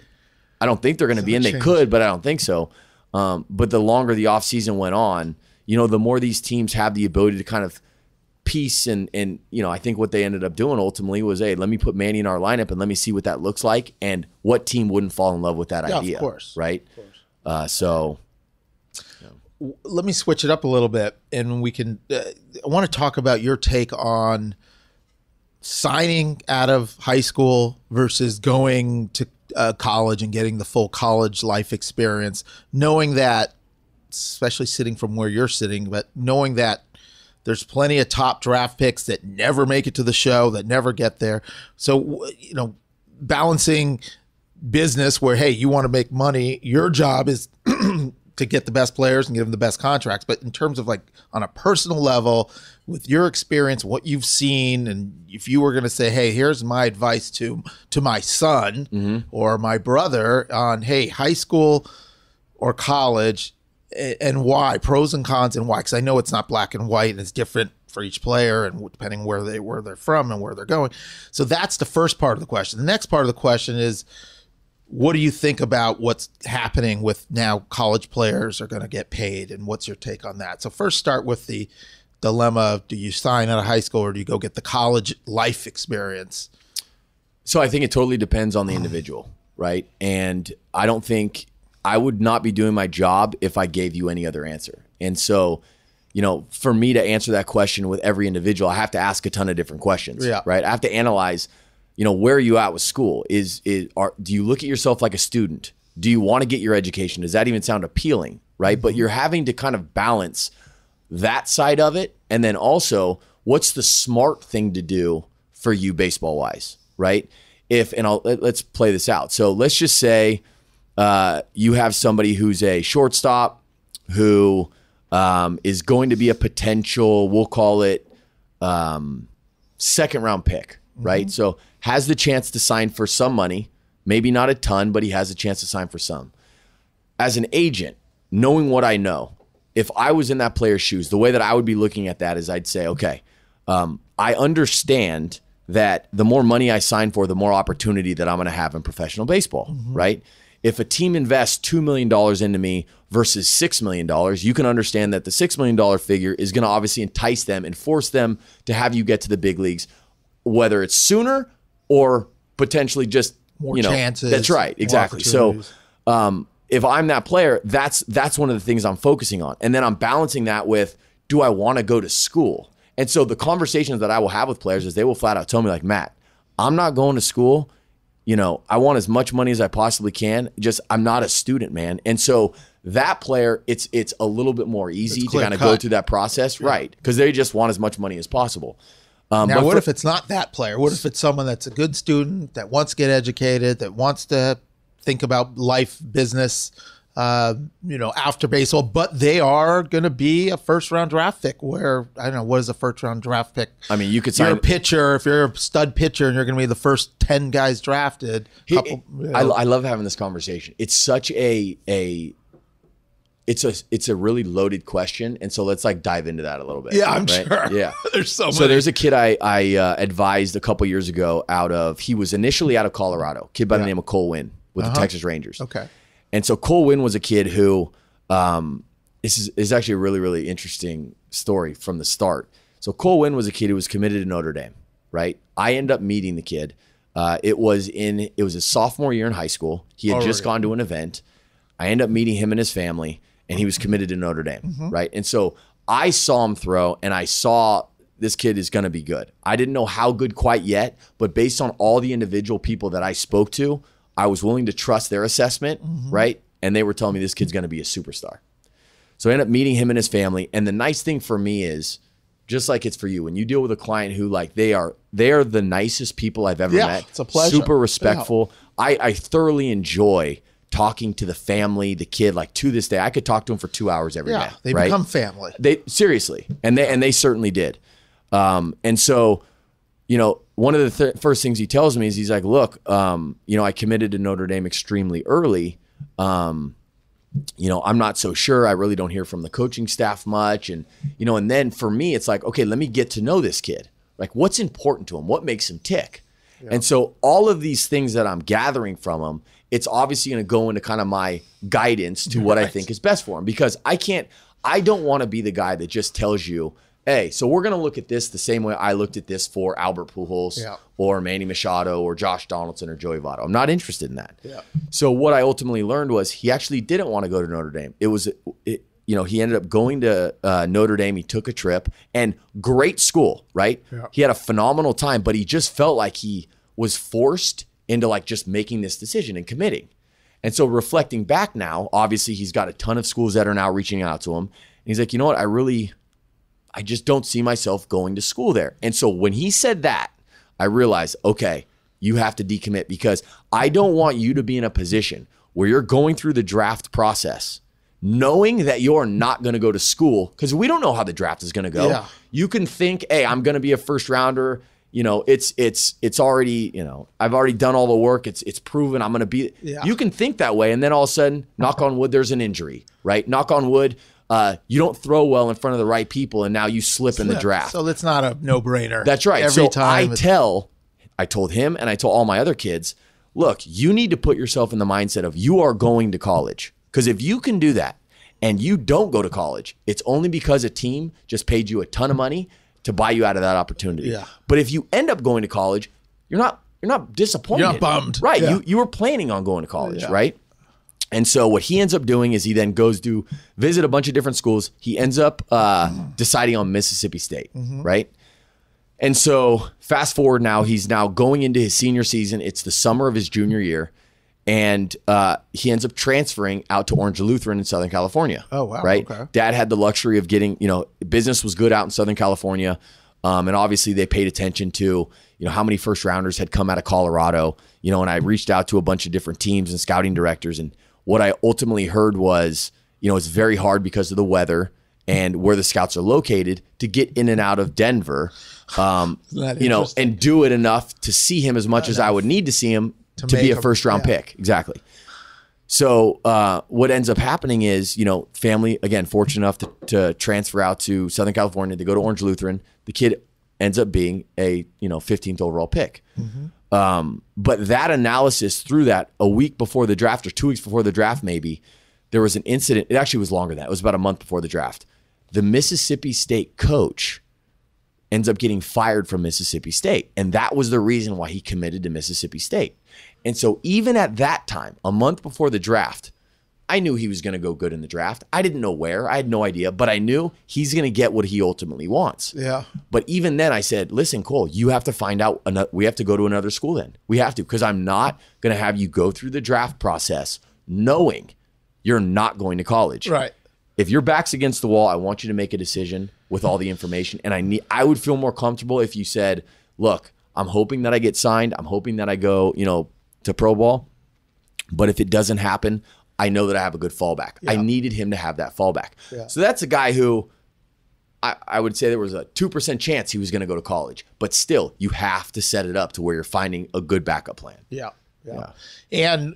I don't think they're going to be, and they could, but I don't think so. Um, but the longer the offseason went on, you know, the more these teams have the ability to kind of piece and and you know, I think what they ended up doing ultimately was, hey, let me put Manny in our lineup and let me see what that looks like, and what team wouldn't fall in love with that Yeah, of idea, course. right? Uh, so let me switch it up a little bit and we can uh, i want to talk about your take on signing out of high school versus going to uh, college and getting the full college life experience knowing that especially sitting from where you're sitting but knowing that there's plenty of top draft picks that never make it to the show that never get there. So you know balancing business where hey you want to make money your job is *clears throat* to get the best players and give them the best contracts. But in terms of like on a personal level with your experience what you've seen and if you were going to say hey here's my advice to to my son mm-hmm. or my brother on hey high school or college and why pros and cons and why because i know it's not black and white and it's different for each player and depending where they where they're from and where they're going. So that's the first part of the question. The next part of the question is what do you think about what's happening with now college players are going to get paid and what's your take on that? So first start with the dilemma of do you sign out of high school or do you go get the college life experience So I think it totally depends on the *sighs* individual, right? And I don't think I would not be doing my job if I gave you any other answer. And so, you know, for me to answer that question with every individual, I have to ask a ton of different questions, Yeah. right? I have to analyze, you know, where are you at with school? Is is are do you look at yourself like a student? Do you want to get your education? Does that even sound appealing, right? But mm-hmm. you're having to kind of balance that side of it and then also what's the smart thing to do for you baseball wise right? If and I'll, let- let's play this out. So let's just say uh, you have somebody who's a shortstop who um, is going to be a potential we'll call it um, second round pick right? So has the chance to sign for some money maybe not a ton but he has a chance to sign for some. As an agent, knowing what I know, if I was in that player's shoes, the way that I would be looking at that is I'd say, okay, um, I understand that the more money I sign for, the more opportunity that I'm going to have in professional baseball, right? If a team invests $2 million into me versus $6 million, you can understand that the $6 million figure is going to obviously entice them and force them to have you get to the big leagues, whether it's sooner or potentially just More you know, chances, That's right, exactly. So um, if I'm that player, that's that's one of the things I'm focusing on, and then I'm balancing that with do I want to go to school? And so the conversations that I will have with players is they will flat out tell me like Matt, I'm not going to school. You know, I want as much money as I possibly can. Just I'm not a student, man. And so that player, it's it's a little bit more easy to kind of go through that process, right? Because they just want as much money as possible. Um, Now, but what for- if it's not that player? What if it's someone that's a good student that wants to get educated, that wants to think about life, business, uh, you know, after baseball, but they are going to be a first round draft pick? Where I don't know what is a first round draft pick. I mean, you could You're a pitcher. If you're a stud pitcher and you're going to be the first ten guys drafted, couple, you I, know, I love having this conversation. It's such a a it's a it's a really loaded question, and so let's like dive into that a little bit. yeah, I'm right? sure. Yeah. *laughs* there's so, So there's a kid I I uh, advised a couple years ago out of he was initially out of Colorado, kid by the name of Cole Winn with the Texas Rangers. Uh-huh. okay. And so Cole Winn was a kid who, um, this is, is actually a really, really interesting story from the start. So Cole Winn was a kid who was committed to Notre Dame, right? I end up meeting the kid. Uh, it was in it was his sophomore year in high school. He had just Already. gone to an event. I end up meeting him and his family, and he was committed to Notre Dame, right? And so I saw him throw, and I saw this kid is going to be good. I didn't know how good quite yet, but based on all the individual people that I spoke to, I was willing to trust their assessment, right? And they were telling me this kid's going to be a superstar. So I ended up meeting him and his family. And the nice thing for me is, just like it's for you, when you deal with a client who like they are they are the nicest people I've ever Yeah, met. it's a pleasure. Super respectful. I, I thoroughly enjoy talking to the family, the kid. Like to this day, I could talk to him for two hours every day. Yeah, they right? become family. They seriously, and they and they certainly did. Um, and so, you know, one of the th- first things he tells me is he's like, "Look, um, you know, I committed to Notre Dame extremely early. Um, you know, I'm not so sure. I really don't hear from the coaching staff much, and you know, and then for me, it's like, okay, let me get to know this kid. Like, what's important to him? What makes him tick? And so, all of these things that I'm gathering from him, it's obviously going to go into kind of my guidance to what I think is best for him because I can't, I don't want to be the guy that just tells you, hey, so we're going to look at this the same way I looked at this for Albert Pujols Yeah. or Manny Machado or Josh Donaldson or Joey Votto. I'm not interested in that. Yeah. So what I ultimately learned was he actually didn't want to go to Notre Dame. It was, it, you know, he ended up going to uh, Notre Dame. He took a trip and great school, right? Yeah. He had a phenomenal time, but he just felt like he was forced into like just making this decision and committing. And so reflecting back now, obviously he's got a ton of schools that are now reaching out to him. And he's like, you know what? I really, I just don't see myself going to school there. And so when he said that, I realized, okay, you have to decommit because I don't want you to be in a position where you're going through the draft process knowing that you're not going to go to school because we don't know how the draft is going to go. Yeah. You can think, "Hey, I'm going to be a first rounder." You know, it's it's it's already, you know, I've already done all the work. It's it's proven I'm going to be Yeah. You can think that way and then all of a sudden, knock uh-huh. on wood, there's an injury, right? Knock on wood, uh, you don't throw well in front of the right people and now you slip in the draft. So it's not a no brainer. That's right. Every so time. I tell, I told him and I told all my other kids, look, you need to put yourself in the mindset of you are going to college. Because if you can do that and you don't go to college, it's only because a team just paid you a ton of money to buy you out of that opportunity. Yeah. But if you end up going to college, you're not you're not disappointed. You're not bummed. Right. Yeah. You you were planning on going to college, Yeah. right? And so what he ends up doing is he then goes to visit a bunch of different schools. He ends up uh, deciding on Mississippi State, Mm-hmm. right? And so fast forward now, he's now going into his senior season. It's the summer of his junior year. And uh, he ends up transferring out to Orange Lutheran in Southern California. Oh, wow. Right. Okay. Dad had the luxury of getting, you know, business was good out in Southern California. Um, and obviously they paid attention to, you know, how many first rounders had come out of Colorado, you know, and I reached out to a bunch of different teams and scouting directors. And what I ultimately heard was, you know, it's very hard because of the weather and where the scouts are located to get in and out of Denver, *sighs* um, you know, and do it enough to see him as much as I would need to see him to, be a first round yeah. pick. Exactly. So uh, what ends up happening is, you know, family again fortunate enough to, to transfer out to Southern California to go to Orange Lutheran. The kid ends up being a you know 15th overall pick. Um, but that analysis through that a week before the draft or two weeks before the draft, maybe there was an incident. It actually was longer than that. It was about a month before the draft. The Mississippi State coach ends up getting fired from Mississippi State. And that was the reason why he committed to Mississippi State. And so, even at that time, a month before the draft, I knew he was going to go good in the draft. I didn't know where, I had no idea, but I knew he's going to get what he ultimately wants. Yeah. But even then, I said, listen, Cole, you have to find out. Another, we have to go to another school then. We have to, because I'm not going to have you go through the draft process knowing you're not going to college Right. if your back's against the wall, I want you to make a decision with all the information. And I need I would feel more comfortable if you said, look, I'm hoping that I get signed. I'm hoping that I go, you know, to pro ball. But if it doesn't happen, I know that I have a good fallback. I needed him to have that fallback. Yeah. So that's a guy who I, I would say there was a 2% chance he was going to go to college. But still, you have to set it up to where you're finding a good backup plan. Yeah. Yeah. And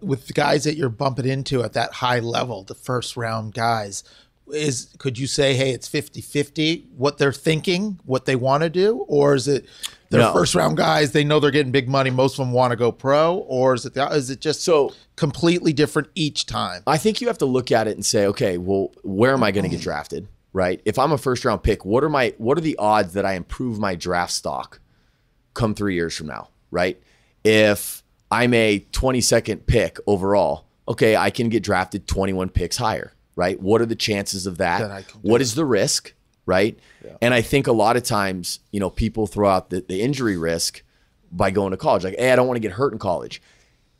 with the guys that you're bumping into at that high level, the first round guys, is could you say, hey, it's 50 50 what they're thinking, what they want to do? Or is it they're No. first round guys, they know they're getting big money, most of them want to go pro? Or is it, is it just So completely different each time? I think you have to look at it and say, okay, well, where am I going to get drafted? Right? If I'm a first round pick, what are my what are the odds that I improve my draft stock come three years from now? Right? If I'm a 22nd pick overall, okay, I can get drafted 21 picks higher. Right? What are the chances of that? That I can do what is the risk? Right? And I think a lot of times, you know, people throw out the, the injury risk by going to college. Like, hey, I don't want to get hurt in college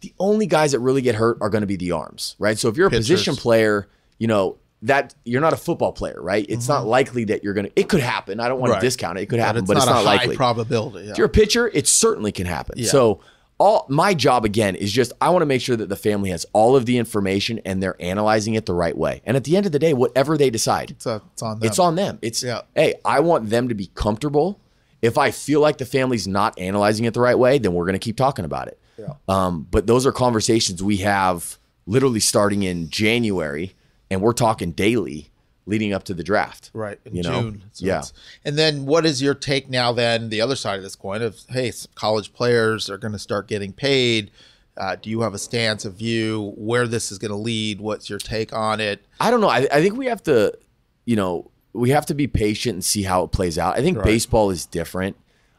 the only guys that really get hurt are going to be the arms, right? So if you're a Pitchers. position player, you know that you're not a football player, right? It's not likely that you're going to. It could happen. I don't want Mm-hmm. Right. to discount it. It could happen, But it's but not it's a not high likely. probability. yeah. If you're a pitcher, it certainly can happen. Yeah. So all my job again is just I want to make sure that the family has all of the information and they're analyzing it the right way. And at the end of the day, whatever they decide, It's, uh, it's on them. it's on them. It's Yeah. hey, I want them to be comfortable. If I feel like the family's not analyzing it the right way, then we're going to keep talking about it. Yeah. Um, but those are conversations we have literally starting in January, and we're talking daily leading up to the draft. right in You know? So yeah. And then what is your take now? Then the other side of this coin of hey, college players are going to start getting paid. Uh, do you have a stance, a view where this is going to lead? What's your take on it? I don't know. I, I think we have to, you know, we have to be patient and see how it plays out. I think baseball is different.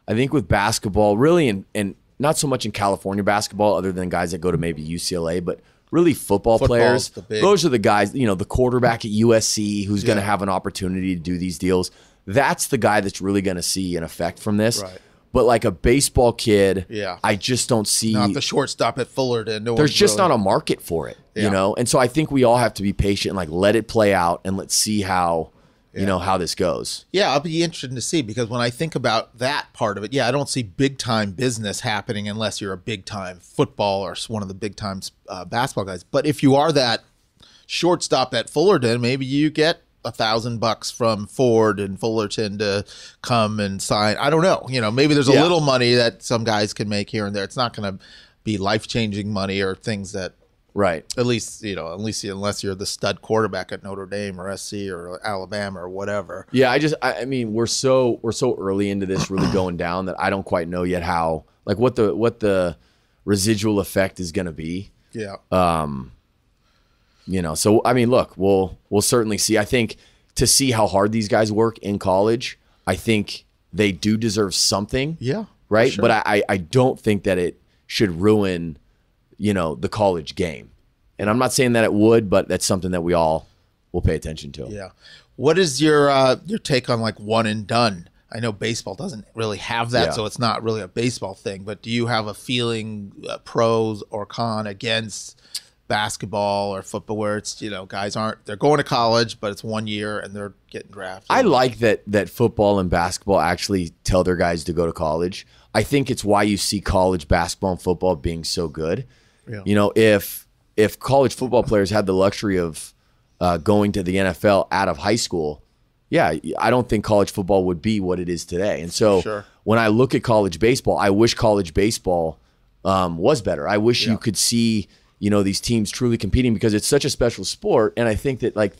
I think with basketball, really, and and not so much in California basketball, other than guys that go to maybe UCLA, but really football Football's players. big- Those are the guys, you know, the quarterback at USC who's going to have an opportunity to do these deals. That's the guy that's really going to see an effect from this. Right. But like a baseball kid, Yeah. I just don't see Not the shortstop at Fullerton. No there's just really- not a market for it, Yeah. you know? And so I think we all have to be patient and like let it play out and let's see how, you know, how this goes. Yeah, I'll be interested to see because when I think about that part of it, yeah, I don't see big time business happening unless you're a big time football or one of the big time uh, basketball guys. But if you are that shortstop at Fullerton, maybe you get a thousand bucks from Ford and Fullerton to come and sign. I don't know. You know, maybe there's a Yeah. little money that some guys can make here and there. It's not going to be life changing money or things that Right. at least you know, at least unless you're the stud quarterback at Notre Dame or SC or Alabama or whatever. Yeah, I just I, I mean we're so we're so early into this really *clears throat* going down that I don't quite know yet how like what the what the residual effect is going to be. Yeah. Um. You know, so I mean, look, we'll we'll certainly see. I think to see how hard these guys work in college, I think they do deserve something. Yeah, right. sure. But I I- I don't think that it should ruin, you know, the college game. And I'm not saying that it would, but that's something that we all will pay attention to. Yeah. What is your uh, your take on like one and done? I know baseball doesn't really have that, Yeah. so it's not really a baseball thing. But do you have a feeling, uh, pros or con, against basketball or football, where it's you know guys aren't they're going to college, but it's one year and they're getting drafted. I like that that football and basketball actually tell their guys to go to college. I think it's why you see college basketball and football being so good. Yeah. You know, if if college football players had the luxury of uh, going to the NFL out of high school, yeah, I don't think college football would be what it is today. And so Sure. when I look at college baseball, I wish college baseball um, was better. I wish you could see you know these teams truly competing because it's such a special sport, and I think that like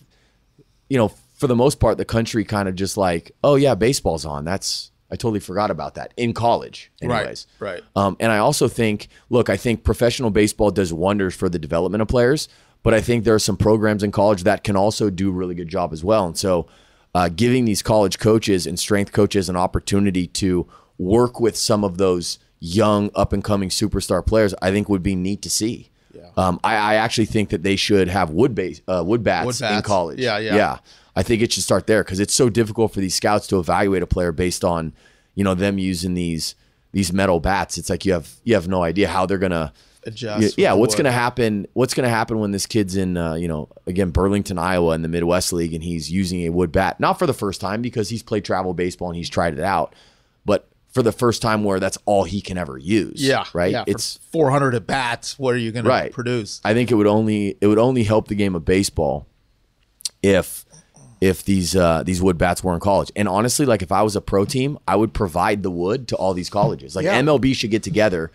you know, for the most part, the country kind of just like, oh yeah, baseball's on. That's I totally forgot about that in college, anyways. Right, right. Um, and I also think, look, I think professional baseball does wonders for the development of players, but I think there are some programs in college that can also do a really good job as well. And so, uh, giving these college coaches and strength coaches an opportunity to work with some of those young up and coming superstar players, I think would be neat to see. Yeah. Um, I, I actually think that they should have wood base, uh, wood bats, Wood in college. Yeah, yeah. yeah. I think it should start there because it's so difficult for these scouts to evaluate a player based on, you know, them using these these metal bats. It's like you have you have no idea how they're gonna Adjust Yeah, what's wood. gonna happen? What's gonna happen when this kid's in, uh, you know, again Burlington, Iowa, in the Midwest League, and he's using a wood bat, not for the first time because he's played travel baseball and he's tried it out, but for the first time where that's all he can ever use. Yeah, right. Yeah, it's 400 at bats. What are you going Right. to produce? I think it would only it would only help the game of baseball if if these uh, these wood bats were in college. And honestly, like if I was a pro team, I would provide the wood to all these colleges. Like Yeah. MLB should get together,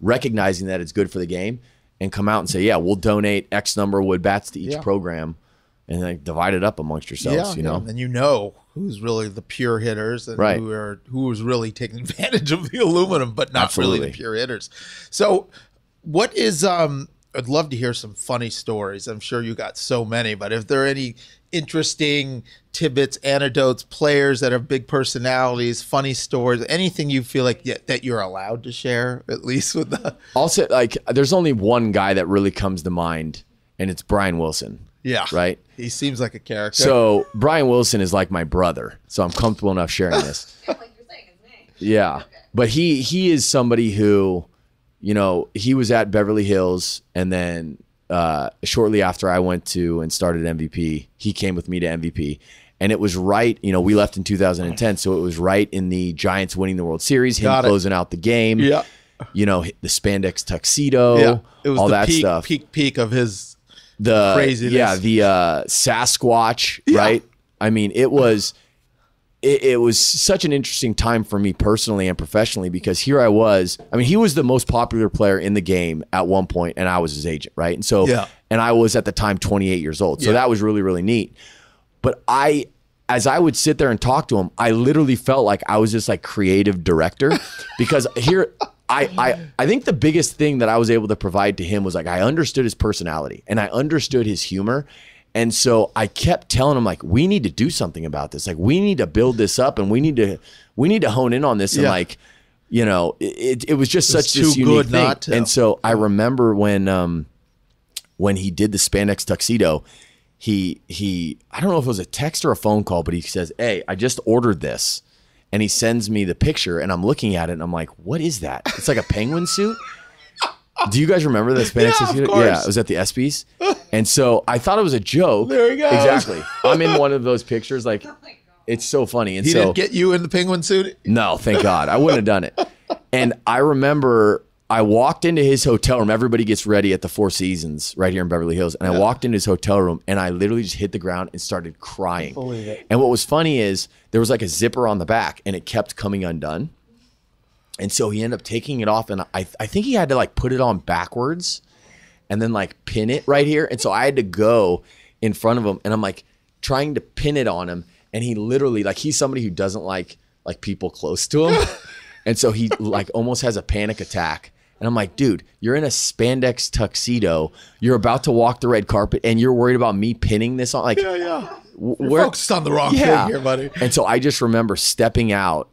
recognizing that it's good for the game, and come out and say, yeah, we'll donate X number of wood bats to each Yeah. program, and like divide it up amongst yourselves. you know, and you know who's really the pure hitters and Right. who are who is really taking *laughs* advantage of the aluminum, but not really the pure hitters. So, what is um? I'd love to hear some funny stories. I'm sure you got so many, but if there are any interesting tidbits, anecdotes, players that have big personalities, funny stories, anything you feel like yeah, that you're allowed to share, at least with the *laughs* also like there's only one guy that really comes to mind, and it's Brian Wilson. yeah, Right. He seems like a character. So Brian Wilson is like my brother, so I'm comfortable enough sharing this. *laughs* like you're saying his name. Yeah. But he he is somebody who you know, he was at Beverly Hills, and then uh, shortly after I went to and started MVP, he came with me to MVP. And it was right, you know, we left in 2010, so it was right in the Giants winning the World Series, him Got it. closing out the game. Yeah. You know, the spandex tuxedo, yeah, it was all the that peak, stuff peak peak of his. the craziness. yeah the uh sasquatch right i mean it was it, it was such an interesting time for me personally and professionally because here i was i mean he was the most popular player in the game at one point and i was his agent right and so Yeah. and i was at the time 28 years old so Yeah. that was really really neat but i as i would sit there and talk to him i literally felt like i was this like creative director *laughs* because here I, I I think the biggest thing that I was able to provide to him was like I understood his personality and I understood his humor. And so I kept telling him like we need to do something about this. Like we need to build this up and we need to we need to hone in on this and like you know it, it was just such this too unique good thing. not to. And so I remember when um when he did the spandex tuxedo, he he I don't know if it was a text or a phone call, but he says, "Hey, I just ordered this," and he sends me the picture, and I'm looking at it, and I'm like, "What is that? It's like a penguin suit." Do you guys remember the spandex *laughs* Yeah, of tuxedo? course. Yeah, it was at the ESPYS, *laughs* and so I thought it was a joke. There he goes. Exactly. I'm in one of those pictures, like. Oh it's so funny, and He so didn't get you in the penguin suit. no, thank God. I wouldn't have done it. And I remember I walked into his hotel room. Everybody gets ready at the Four Seasons right here in Beverly Hills. And I walked into his hotel room and I literally just hit the ground and started crying. Believe it. And what was funny is there was like a zipper on the back and it kept coming undone. And so he ended up taking it off and I, I think he had to like put it on backwards and then like pin it right here. And so I had to go in front of him and I'm like trying to pin it on him. And he literally like he's somebody who doesn't like like people close to him. *laughs* and so he like almost has a panic attack. And I'm like, dude, you're in a spandex tuxedo. You're about to walk the red carpet and you're worried about me pinning this on like Yeah, yeah. w- You're where- focused on the wrong Yeah. thing here, buddy. and so I just remember stepping out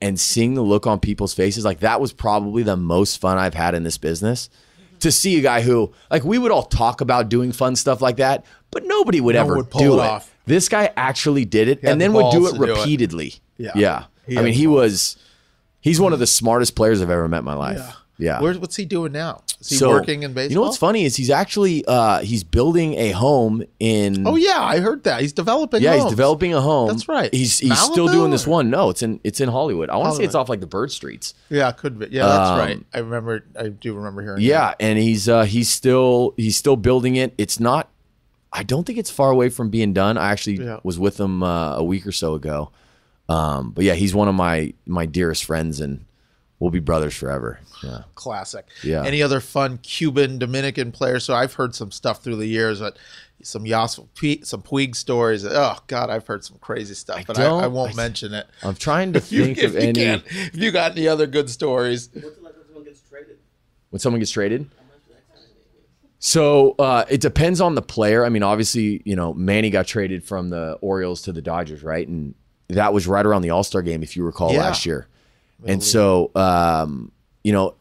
and seeing the look on people's faces. Like that was probably the most fun I've had in this business. Mm-hmm. To see a guy who, like, we would all talk about doing fun stuff like that, but nobody would No ever would do it off. This guy actually did it, and the then would do it to do it. repeatedly. Yeah. yeah. I mean, he was, he's one of the smartest players I've ever met in my life. Yeah. Yeah. Where's what's he doing now? Is he So, working in baseball? You know what's funny is he's actually uh, he's building a home in Oh yeah, I heard that. He's developing. Yeah, he's developing a home. That's right. He's he's still Malibu doing this one. No, it's in it's in Hollywood. I want to say it's off like the Bird Streets. Yeah, could be. Yeah, that's Um, right. I remember. I do remember hearing. Yeah, and he's uh he's still he's still building it. It's not I don't think it's far away from being done. I actually Yeah. was with him uh, a week or so ago. Um but yeah, he's one of my my dearest friends and we'll be brothers forever. Yeah. classic. Yeah. Any other fun Cuban Dominican players? So I've heard some stuff through the years, but some Yas, P- some Puig stories. Oh God, I've heard some crazy stuff, but I, I won't I- mention it. I'm trying to *laughs* If you, think if of you any can, if you got any other good stories, What's it like when someone gets traded? when someone gets traded. So uh, it depends on the player. I mean, obviously, you know, Manny got traded from the Orioles to the Dodgers, right? And that was right around the All Star game, if you recall Yeah. last year. And so, um, you know,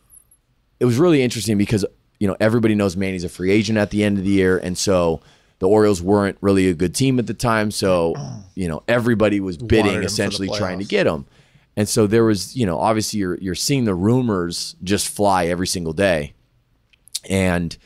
it was really interesting because you know everybody knows Manny's a free agent at the end of the year, and so the Orioles weren't really a good team at the time. So *clears throat* you know everybody was bidding, essentially trying to get him. And so there was, you know, obviously you're you're seeing the rumors just fly every single day. And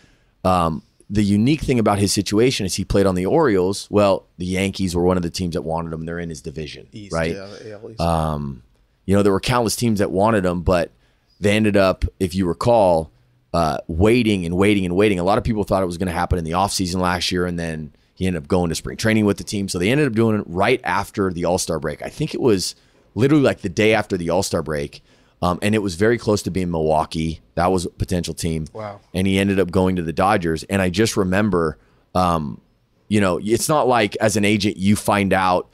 um, the unique thing about his situation is he played on the Orioles. Well, the Yankees were one of the teams that wanted him. They're in his division, East, right? Yeah, East. Um, you know, there were countless teams that wanted him, but they ended up, if you recall, uh, waiting and waiting and waiting. A lot of people thought it was going to happen in the offseason last year, and then he ended up going to spring training with the team. So they ended up doing it right after the All Star break. I think it was literally like the day after the All Star break. Um, and it was very close to being Milwaukee. That was a potential team. Wow. And he ended up going to the Dodgers. And I just remember, um, you know, it's not like as an agent you find out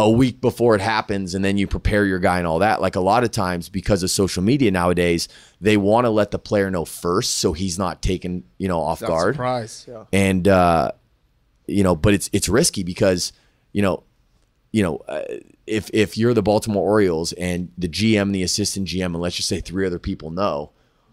a week before it happens and then you prepare your guy and all that. Like a lot of times because of social media nowadays, they want to let the player know first so he's not taken, you know, off Not guard. surprised. Yeah. And uh you know, but it's it's risky because, you know, you know, uh, if if you're the Baltimore Orioles and the GM, the assistant GM, and let's just say three other people know,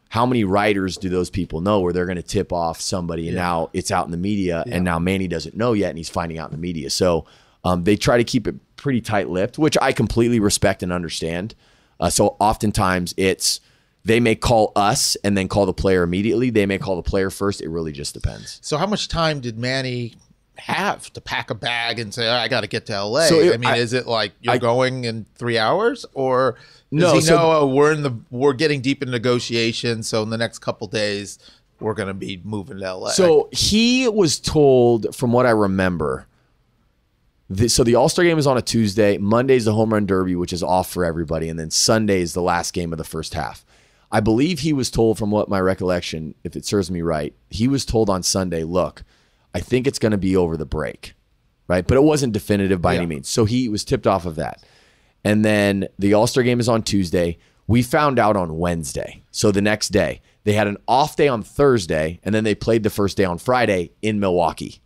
how many writers do those people know where they're going to tip off somebody and now it's out in the media and now Manny doesn't know yet and he's finding out in the media. So um, they try to keep it pretty tight lipped, which I completely respect and understand. Uh, so oftentimes it's They may call us and then call the player immediately. They may call the player first. It really just depends. So, how much time did Manny have to pack a bag and say, I got to get to LA? So it- I mean, I- is it like you're I- going in three hours, or does No, he so- know oh, we're in the we're getting deep in negotiations? So, in the next couple days, we're going to be moving to LA. So he was told, from what I remember, the, so the All Star game is on a Tuesday. Monday's the home run derby, which is off for everybody, and then Sunday is the last game of the first half. I believe he was told, from what my recollection, if it serves me right, he was told on Sunday, "Look, I think it's going to be over the break, right?" But it wasn't definitive by any means. So he was tipped off of that. And then the All Star game is on Tuesday. We found out on Wednesday. So the next day, they had an off day on Thursday, and then they played the first day on Friday in Milwaukee.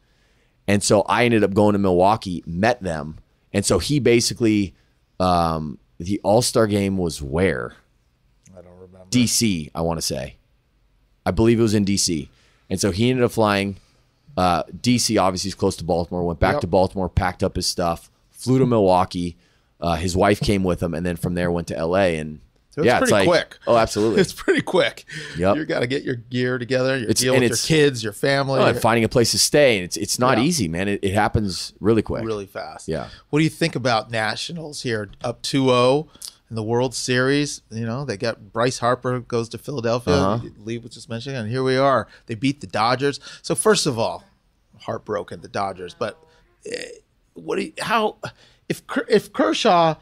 And so I ended up going to Milwaukee, met them. And so he basically, um, the All Star game was where? I don't remember. DC, I want to say. I believe it was in DC. And so he ended up flying. Uh, DC obviously is close to Baltimore. Went back Yep. to Baltimore, packed up his stuff, flew to Milwaukee. Uh, his wife came with him, and then from there went to LA. And So it's yeah, it's pretty like quick. oh, absolutely. *laughs* It's pretty quick. Yep. You got to get your gear together. You're It's- and with your it's- kids, your family. Oh, and finding a place to stay, and it's it's not Yeah. easy, man. It, it happens really quick. really fast. Yeah. What do you think about Nationals here? Up 2-0 in the World Series. You know, they got Bryce Harper goes to Philadelphia. Uh-huh. Lee was just mentioning, and here we are. They beat the Dodgers. So first of all, heartbroken the Dodgers. But eh, what do you, how if if Kershaw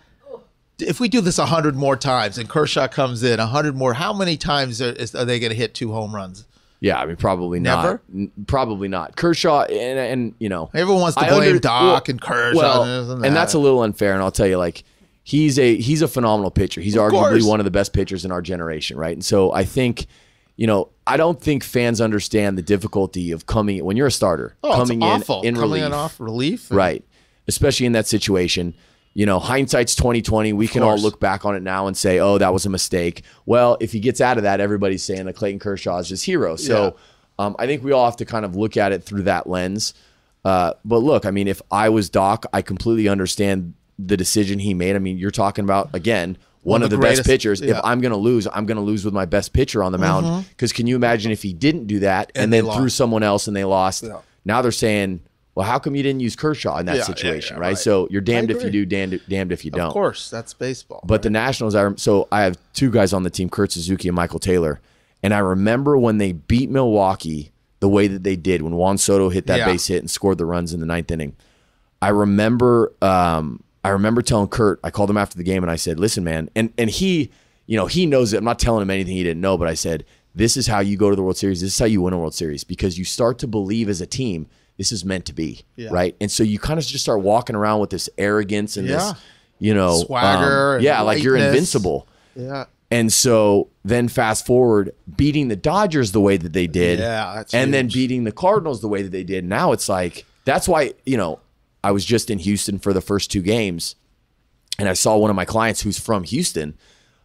if we do this a hundred more times and Kershaw comes in a hundred more, how many times are, is, are they going to hit two home runs? Yeah, I mean, probably not. Never? N- Probably not. Kershaw, and, and you know, Everyone wants to I blame under- Doc and Kershaw Well, and and that. that's a little unfair. And I'll tell you, like, he's a he's a phenomenal pitcher. He's arguably course. one of the best pitchers in our generation, right? And so I think, you know, I don't think fans understand the difficulty of coming when you're a starter, Oh, coming in in coming relief, in off relief, right? Especially in that situation. You know, hindsight's twenty twenty. We can all look back on it now and say, "Oh, that was a mistake." Well, if he gets out of that, everybody's saying that Clayton Kershaw is his hero. So, um, I think we all have to kind of look at it through that lens. Uh, but look, I mean, if I was Doc, I completely understand the decision he made. I mean, you're talking about again one, One of the, the best pitchers. yeah. If I'm going to lose, I'm going to lose with my best pitcher on the mound. Because can you imagine if he didn't do that and, And then threw someone else and they lost? Yeah. Now they're saying, well, how come you didn't use Kershaw in that Yeah, yeah, situation, yeah, right? right. So you're damned if you do, damned, damned if you don't. Of course, that's baseball. But the Nationals, I rem- so I have two guys on the team, Kurt Suzuki and Michael Taylor, and I remember when they beat Milwaukee the way that they did when Juan Soto hit that Yeah. base hit and scored the runs in the ninth inning. I remember, um, I remember telling Kurt, I called him after the game and I said, "Listen, man," and and he, you know, he knows it. I'm not telling him anything he didn't know, but I said, "This is how you go to the World Series. This is how you win a World Series because you start to believe as a team." This is meant to be, Yeah. right? And so you kind of just start walking around with this arrogance and Yeah. this, you know, um, Swagger and yeah, like you're invincible. yeah, And so then fast forward, beating the Dodgers the way that they did, Yeah, that's and then beating the Cardinals the way that they did. Now it's like that's why you know I was just in Houston for the first two games, and I saw one of my clients who's from Houston,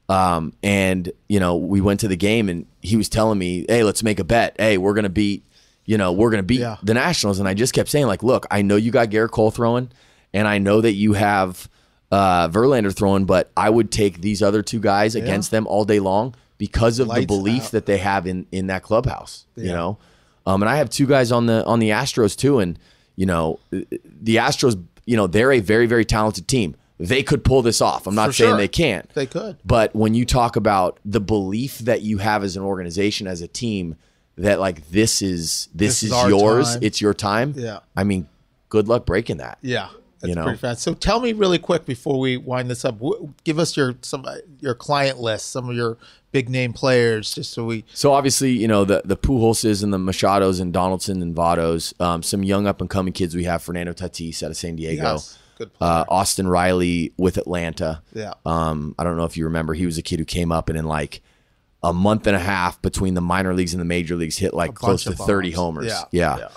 um, and you know we went to the game and he was telling me, "Hey, let's make a bet. Hey, we're gonna beat, you know, we're gonna beat Yeah. the Nationals." And I just kept saying, like, "Look, I know you got Gerrit Cole throwing, and I know that you have uh, Verlander throwing, but I would take these other two guys against them all day long because of Lights the belief out. that they have in in that clubhouse. You know, um, and I have two guys on the on the Astros too, and you know, the Astros, you know, they're a very very talented team. They could pull this off. I'm not For saying sure. they can't. They could. But when you talk about the belief that you have as an organization, as a team, that like this is this, This is, is yours, time. it's your time. Yeah. I mean, good luck breaking that. Yeah, that's You know? pretty fast. So tell me really quick before we wind this up. Give us your some your client list, some of your big name players, just so we. So obviously, you know the the Pujolses and the Machados and Donaldson and Vottos, um, some young up and coming kids. We have Fernando Tatis out of San Diego, Yes, uh, Austin Riley with Atlanta. Yeah. Um, I don't know if you remember, he was a kid who came up and in like a month and a half between the minor leagues and the major leagues hit like close to of thirty homers. Yeah, yeah.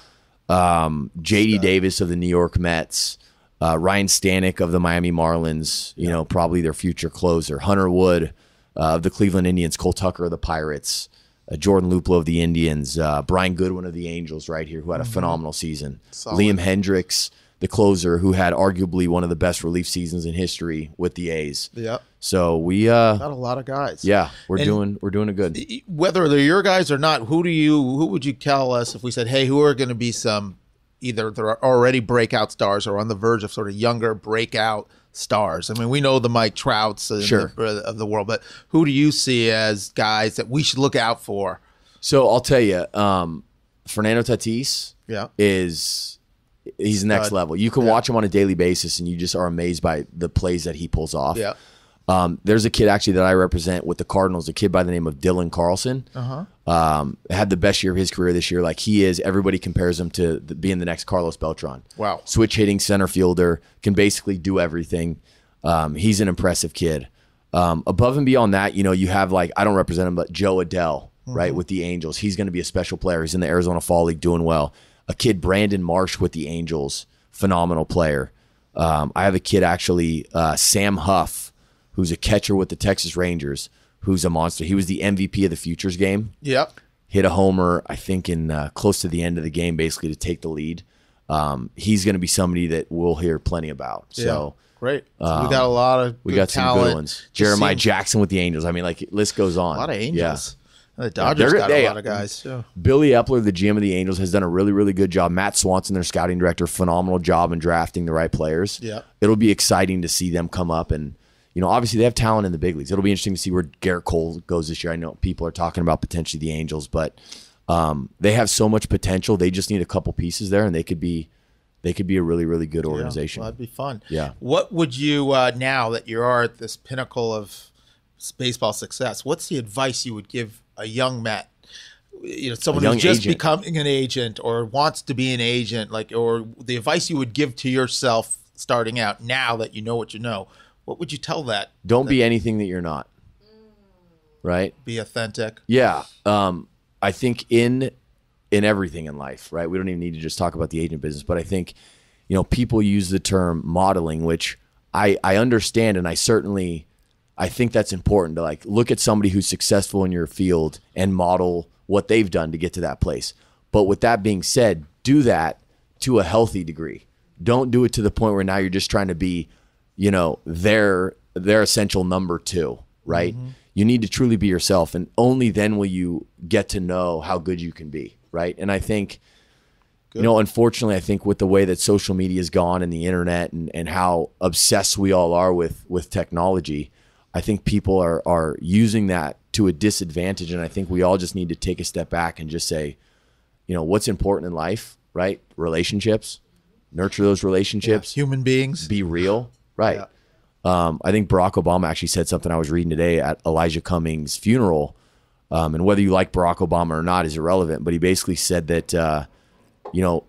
yeah. Um, JD Davis of the New York Mets, uh, Ryan Stanek of the Miami Marlins, you know, probably their future closer. Hunter Wood uh, of the Cleveland Indians, Cole Tucker of the Pirates, uh, Jordan Luplow of the Indians, uh, Brian Goodwin of the Angels, right here, who had a phenomenal season. Mm-hmm. Solid. Liam Hendriks, the closer who had arguably one of the best relief seasons in history with the A's. Yep. So we, uh, Got a lot of guys. yeah, we're And- doing we're doing it good. whether they're your guys or not, who do you who would you tell us if we said, hey, who are going to be some either they're already breakout stars or on the verge of sort of younger breakout stars? I mean, we know the Mike Trouts and Sure. the, of the world, but who do you see as guys that we should look out for? So I'll tell you, um, Fernando Tatis Yeah. is he's next Stud. level. You can watch him on a daily basis, and you just are amazed by the plays that he pulls off. Yeah. Um, there's a kid actually that I represent with the Cardinals, a kid by the name of Dylan Carlson. Uh-huh. Um, had the best year of his career this year. Like he is, everybody compares him to the, being the next Carlos Beltran. Wow. Switch hitting center fielder, can basically do everything. Um, he's an impressive kid. Um, above and beyond that, you know, you have like, I don't represent him, but Jo Adell, right, with the Angels. He's going to be a special player. He's in the Arizona Fall League doing well. A kid, Brandon Marsh with the Angels, phenomenal player. Um, I have a kid actually, uh, Sam Huff, who's a catcher with the Texas Rangers, who's a monster. He was the MVP of the Futures game. Yep. Hit a homer, I think, in uh, close to the end of the game, basically to take the lead. Um, he's going to be somebody that we'll hear plenty about. So Great. So we got a lot of we good got some talent. good ones. Jeremiah Jackson with the Angels. I mean, like list goes on. a lot of angels. The Dodgers they're- got they- a lot of guys. too. Billy Eppler, the GM of the Angels, has done a really, really good job. Matt Swanson, their scouting director, phenomenal job in drafting the right players. Yeah. It'll be exciting to see them come up and you know, obviously they have talent in the big leagues. It'll be interesting to see where Gerrit Cole goes this year. I know people are talking about potentially the Angels, but um, they have so much potential. They just need a couple pieces there, and they could be they could be a really, really good organization. Well, that'd be fun. Yeah. What would you uh, now that you are at this pinnacle of baseball success? What's the advice you would give a young Met? You know, someone who's just agent. becoming an agent or wants to be an agent, like, or the advice you would give to yourself starting out now that you know what you know. What would you tell that? Don't be anything that you're not. Right? Be authentic. Yeah. Um, I think in in everything in life, right? We don't even need to just talk about the agent business, but I think, you know, people use the term modeling, which I I understand and I certainly I think that's important to like look at somebody who's successful in your field and model what they've done to get to that place. But with that being said, do that to a healthy degree. Don't do it to the point where now you're just trying to be, you know, their their essential number 2, right? Mm-hmm. You need to truly be yourself and only then will you get to know how good you can be, right? And I think you know, unfortunately, I think with the way that social media has gone and the internet and, and how obsessed we all are with with technology, I think people are are using that to a disadvantage. And I think we all just need to take a step back and just say, you know, what's important in life, right? Relationships, nurture those relationships, Human beings. be real, right? Um, I think Barack Obama actually said something I was reading today at Elijah Cummings' funeral. Um, and whether you like Barack Obama or not is irrelevant, but he basically said that, uh, you know,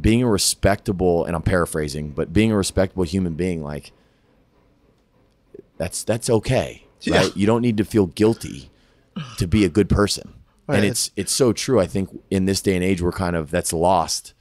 being a respectable, and I'm paraphrasing, but being a respectable human being, like, that's that's okay, *laughs* Yeah. right? You don't need to feel guilty to be a good person, Right. and it's it's so true. I think in this day and age, we're kind of that's lost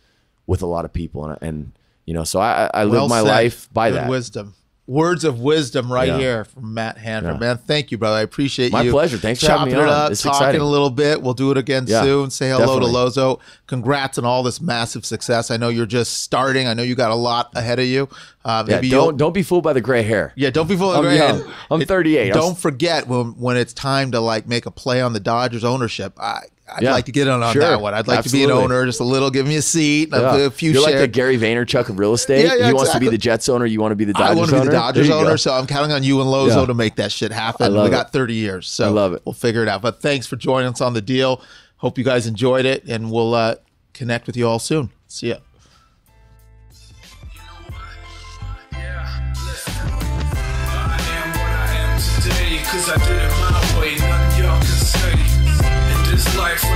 with a lot of people, and, and you know, so I I live Well my said. life by Good that. wisdom. Words of wisdom right Yeah. here from Matt Hannaford. Yeah. Man, thank you, brother. I appreciate My you. My pleasure. Thanks for having chopping me it on. up, It's talking exciting. a little bit. We'll do it again Yeah, soon. Say hello definitely. to Lozo. Congrats on all this massive success. I know you're just starting. I know you got a lot ahead of you. Uh, Yeah, don't don't be fooled by the gray hair. yeah, don't be fooled of I'm gray. young. And I'm 38. I'm Don't forget when when it's time to like make a play on the Dodgers ownership. I I'd Yeah. like to get in on Sure. that one. I'd like to be an owner, just a little. Give me a seat, Yeah. a, a few You're like shares. the Gary Vaynerchuk of real estate. Yeah, yeah, he wants to be the Jets owner. You want to be the Dodgers I want to be owner. the Dodgers owner, go. so I'm counting on you and Lozo Yeah. to make that shit happen. I love we it. got 30 years, so I love it. we'll figure it out. But thanks for joining us on the deal. Hope you guys enjoyed it, and we'll uh, connect with you all soon. See ya. Yeah, listen. Life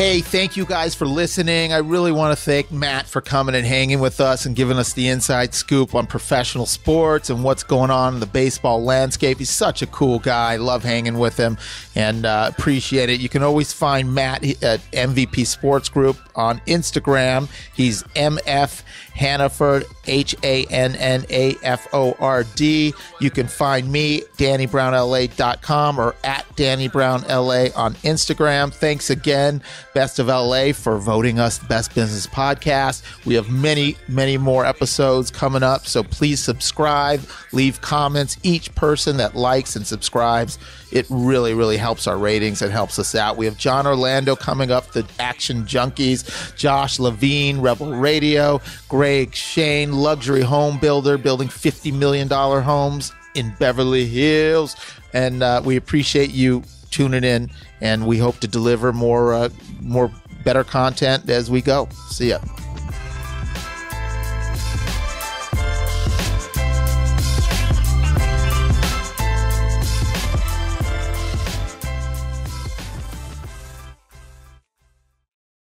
Hey, thank you guys for listening. I really want to thank Matt for coming and hanging with us and giving us the inside scoop on professional sports and what's going on in the baseball landscape. He's such a cool guy. Love hanging with him and uh, appreciate it. You can always find Matt at MVP Sports Group on Instagram. He's MF Hannaford, H A N N A F O R D. You can find me, DannyBrownLA.com or at DannyBrownLA on Instagram. Thanks again, Best of LA, for voting us the Best Business Podcast. We have many, many more episodes coming up, so please subscribe, leave comments. Each person that likes and subscribes, it really, really helps our ratings. It helps us out. We have John Orlando coming up, the Action Junkies, Josh Levine, Rebel Radio, Greg Shane, luxury home builder, building $50 million homes in Beverly Hills. And uh, we appreciate you tuning in, and we hope to deliver more, uh, more better content as we go. See ya.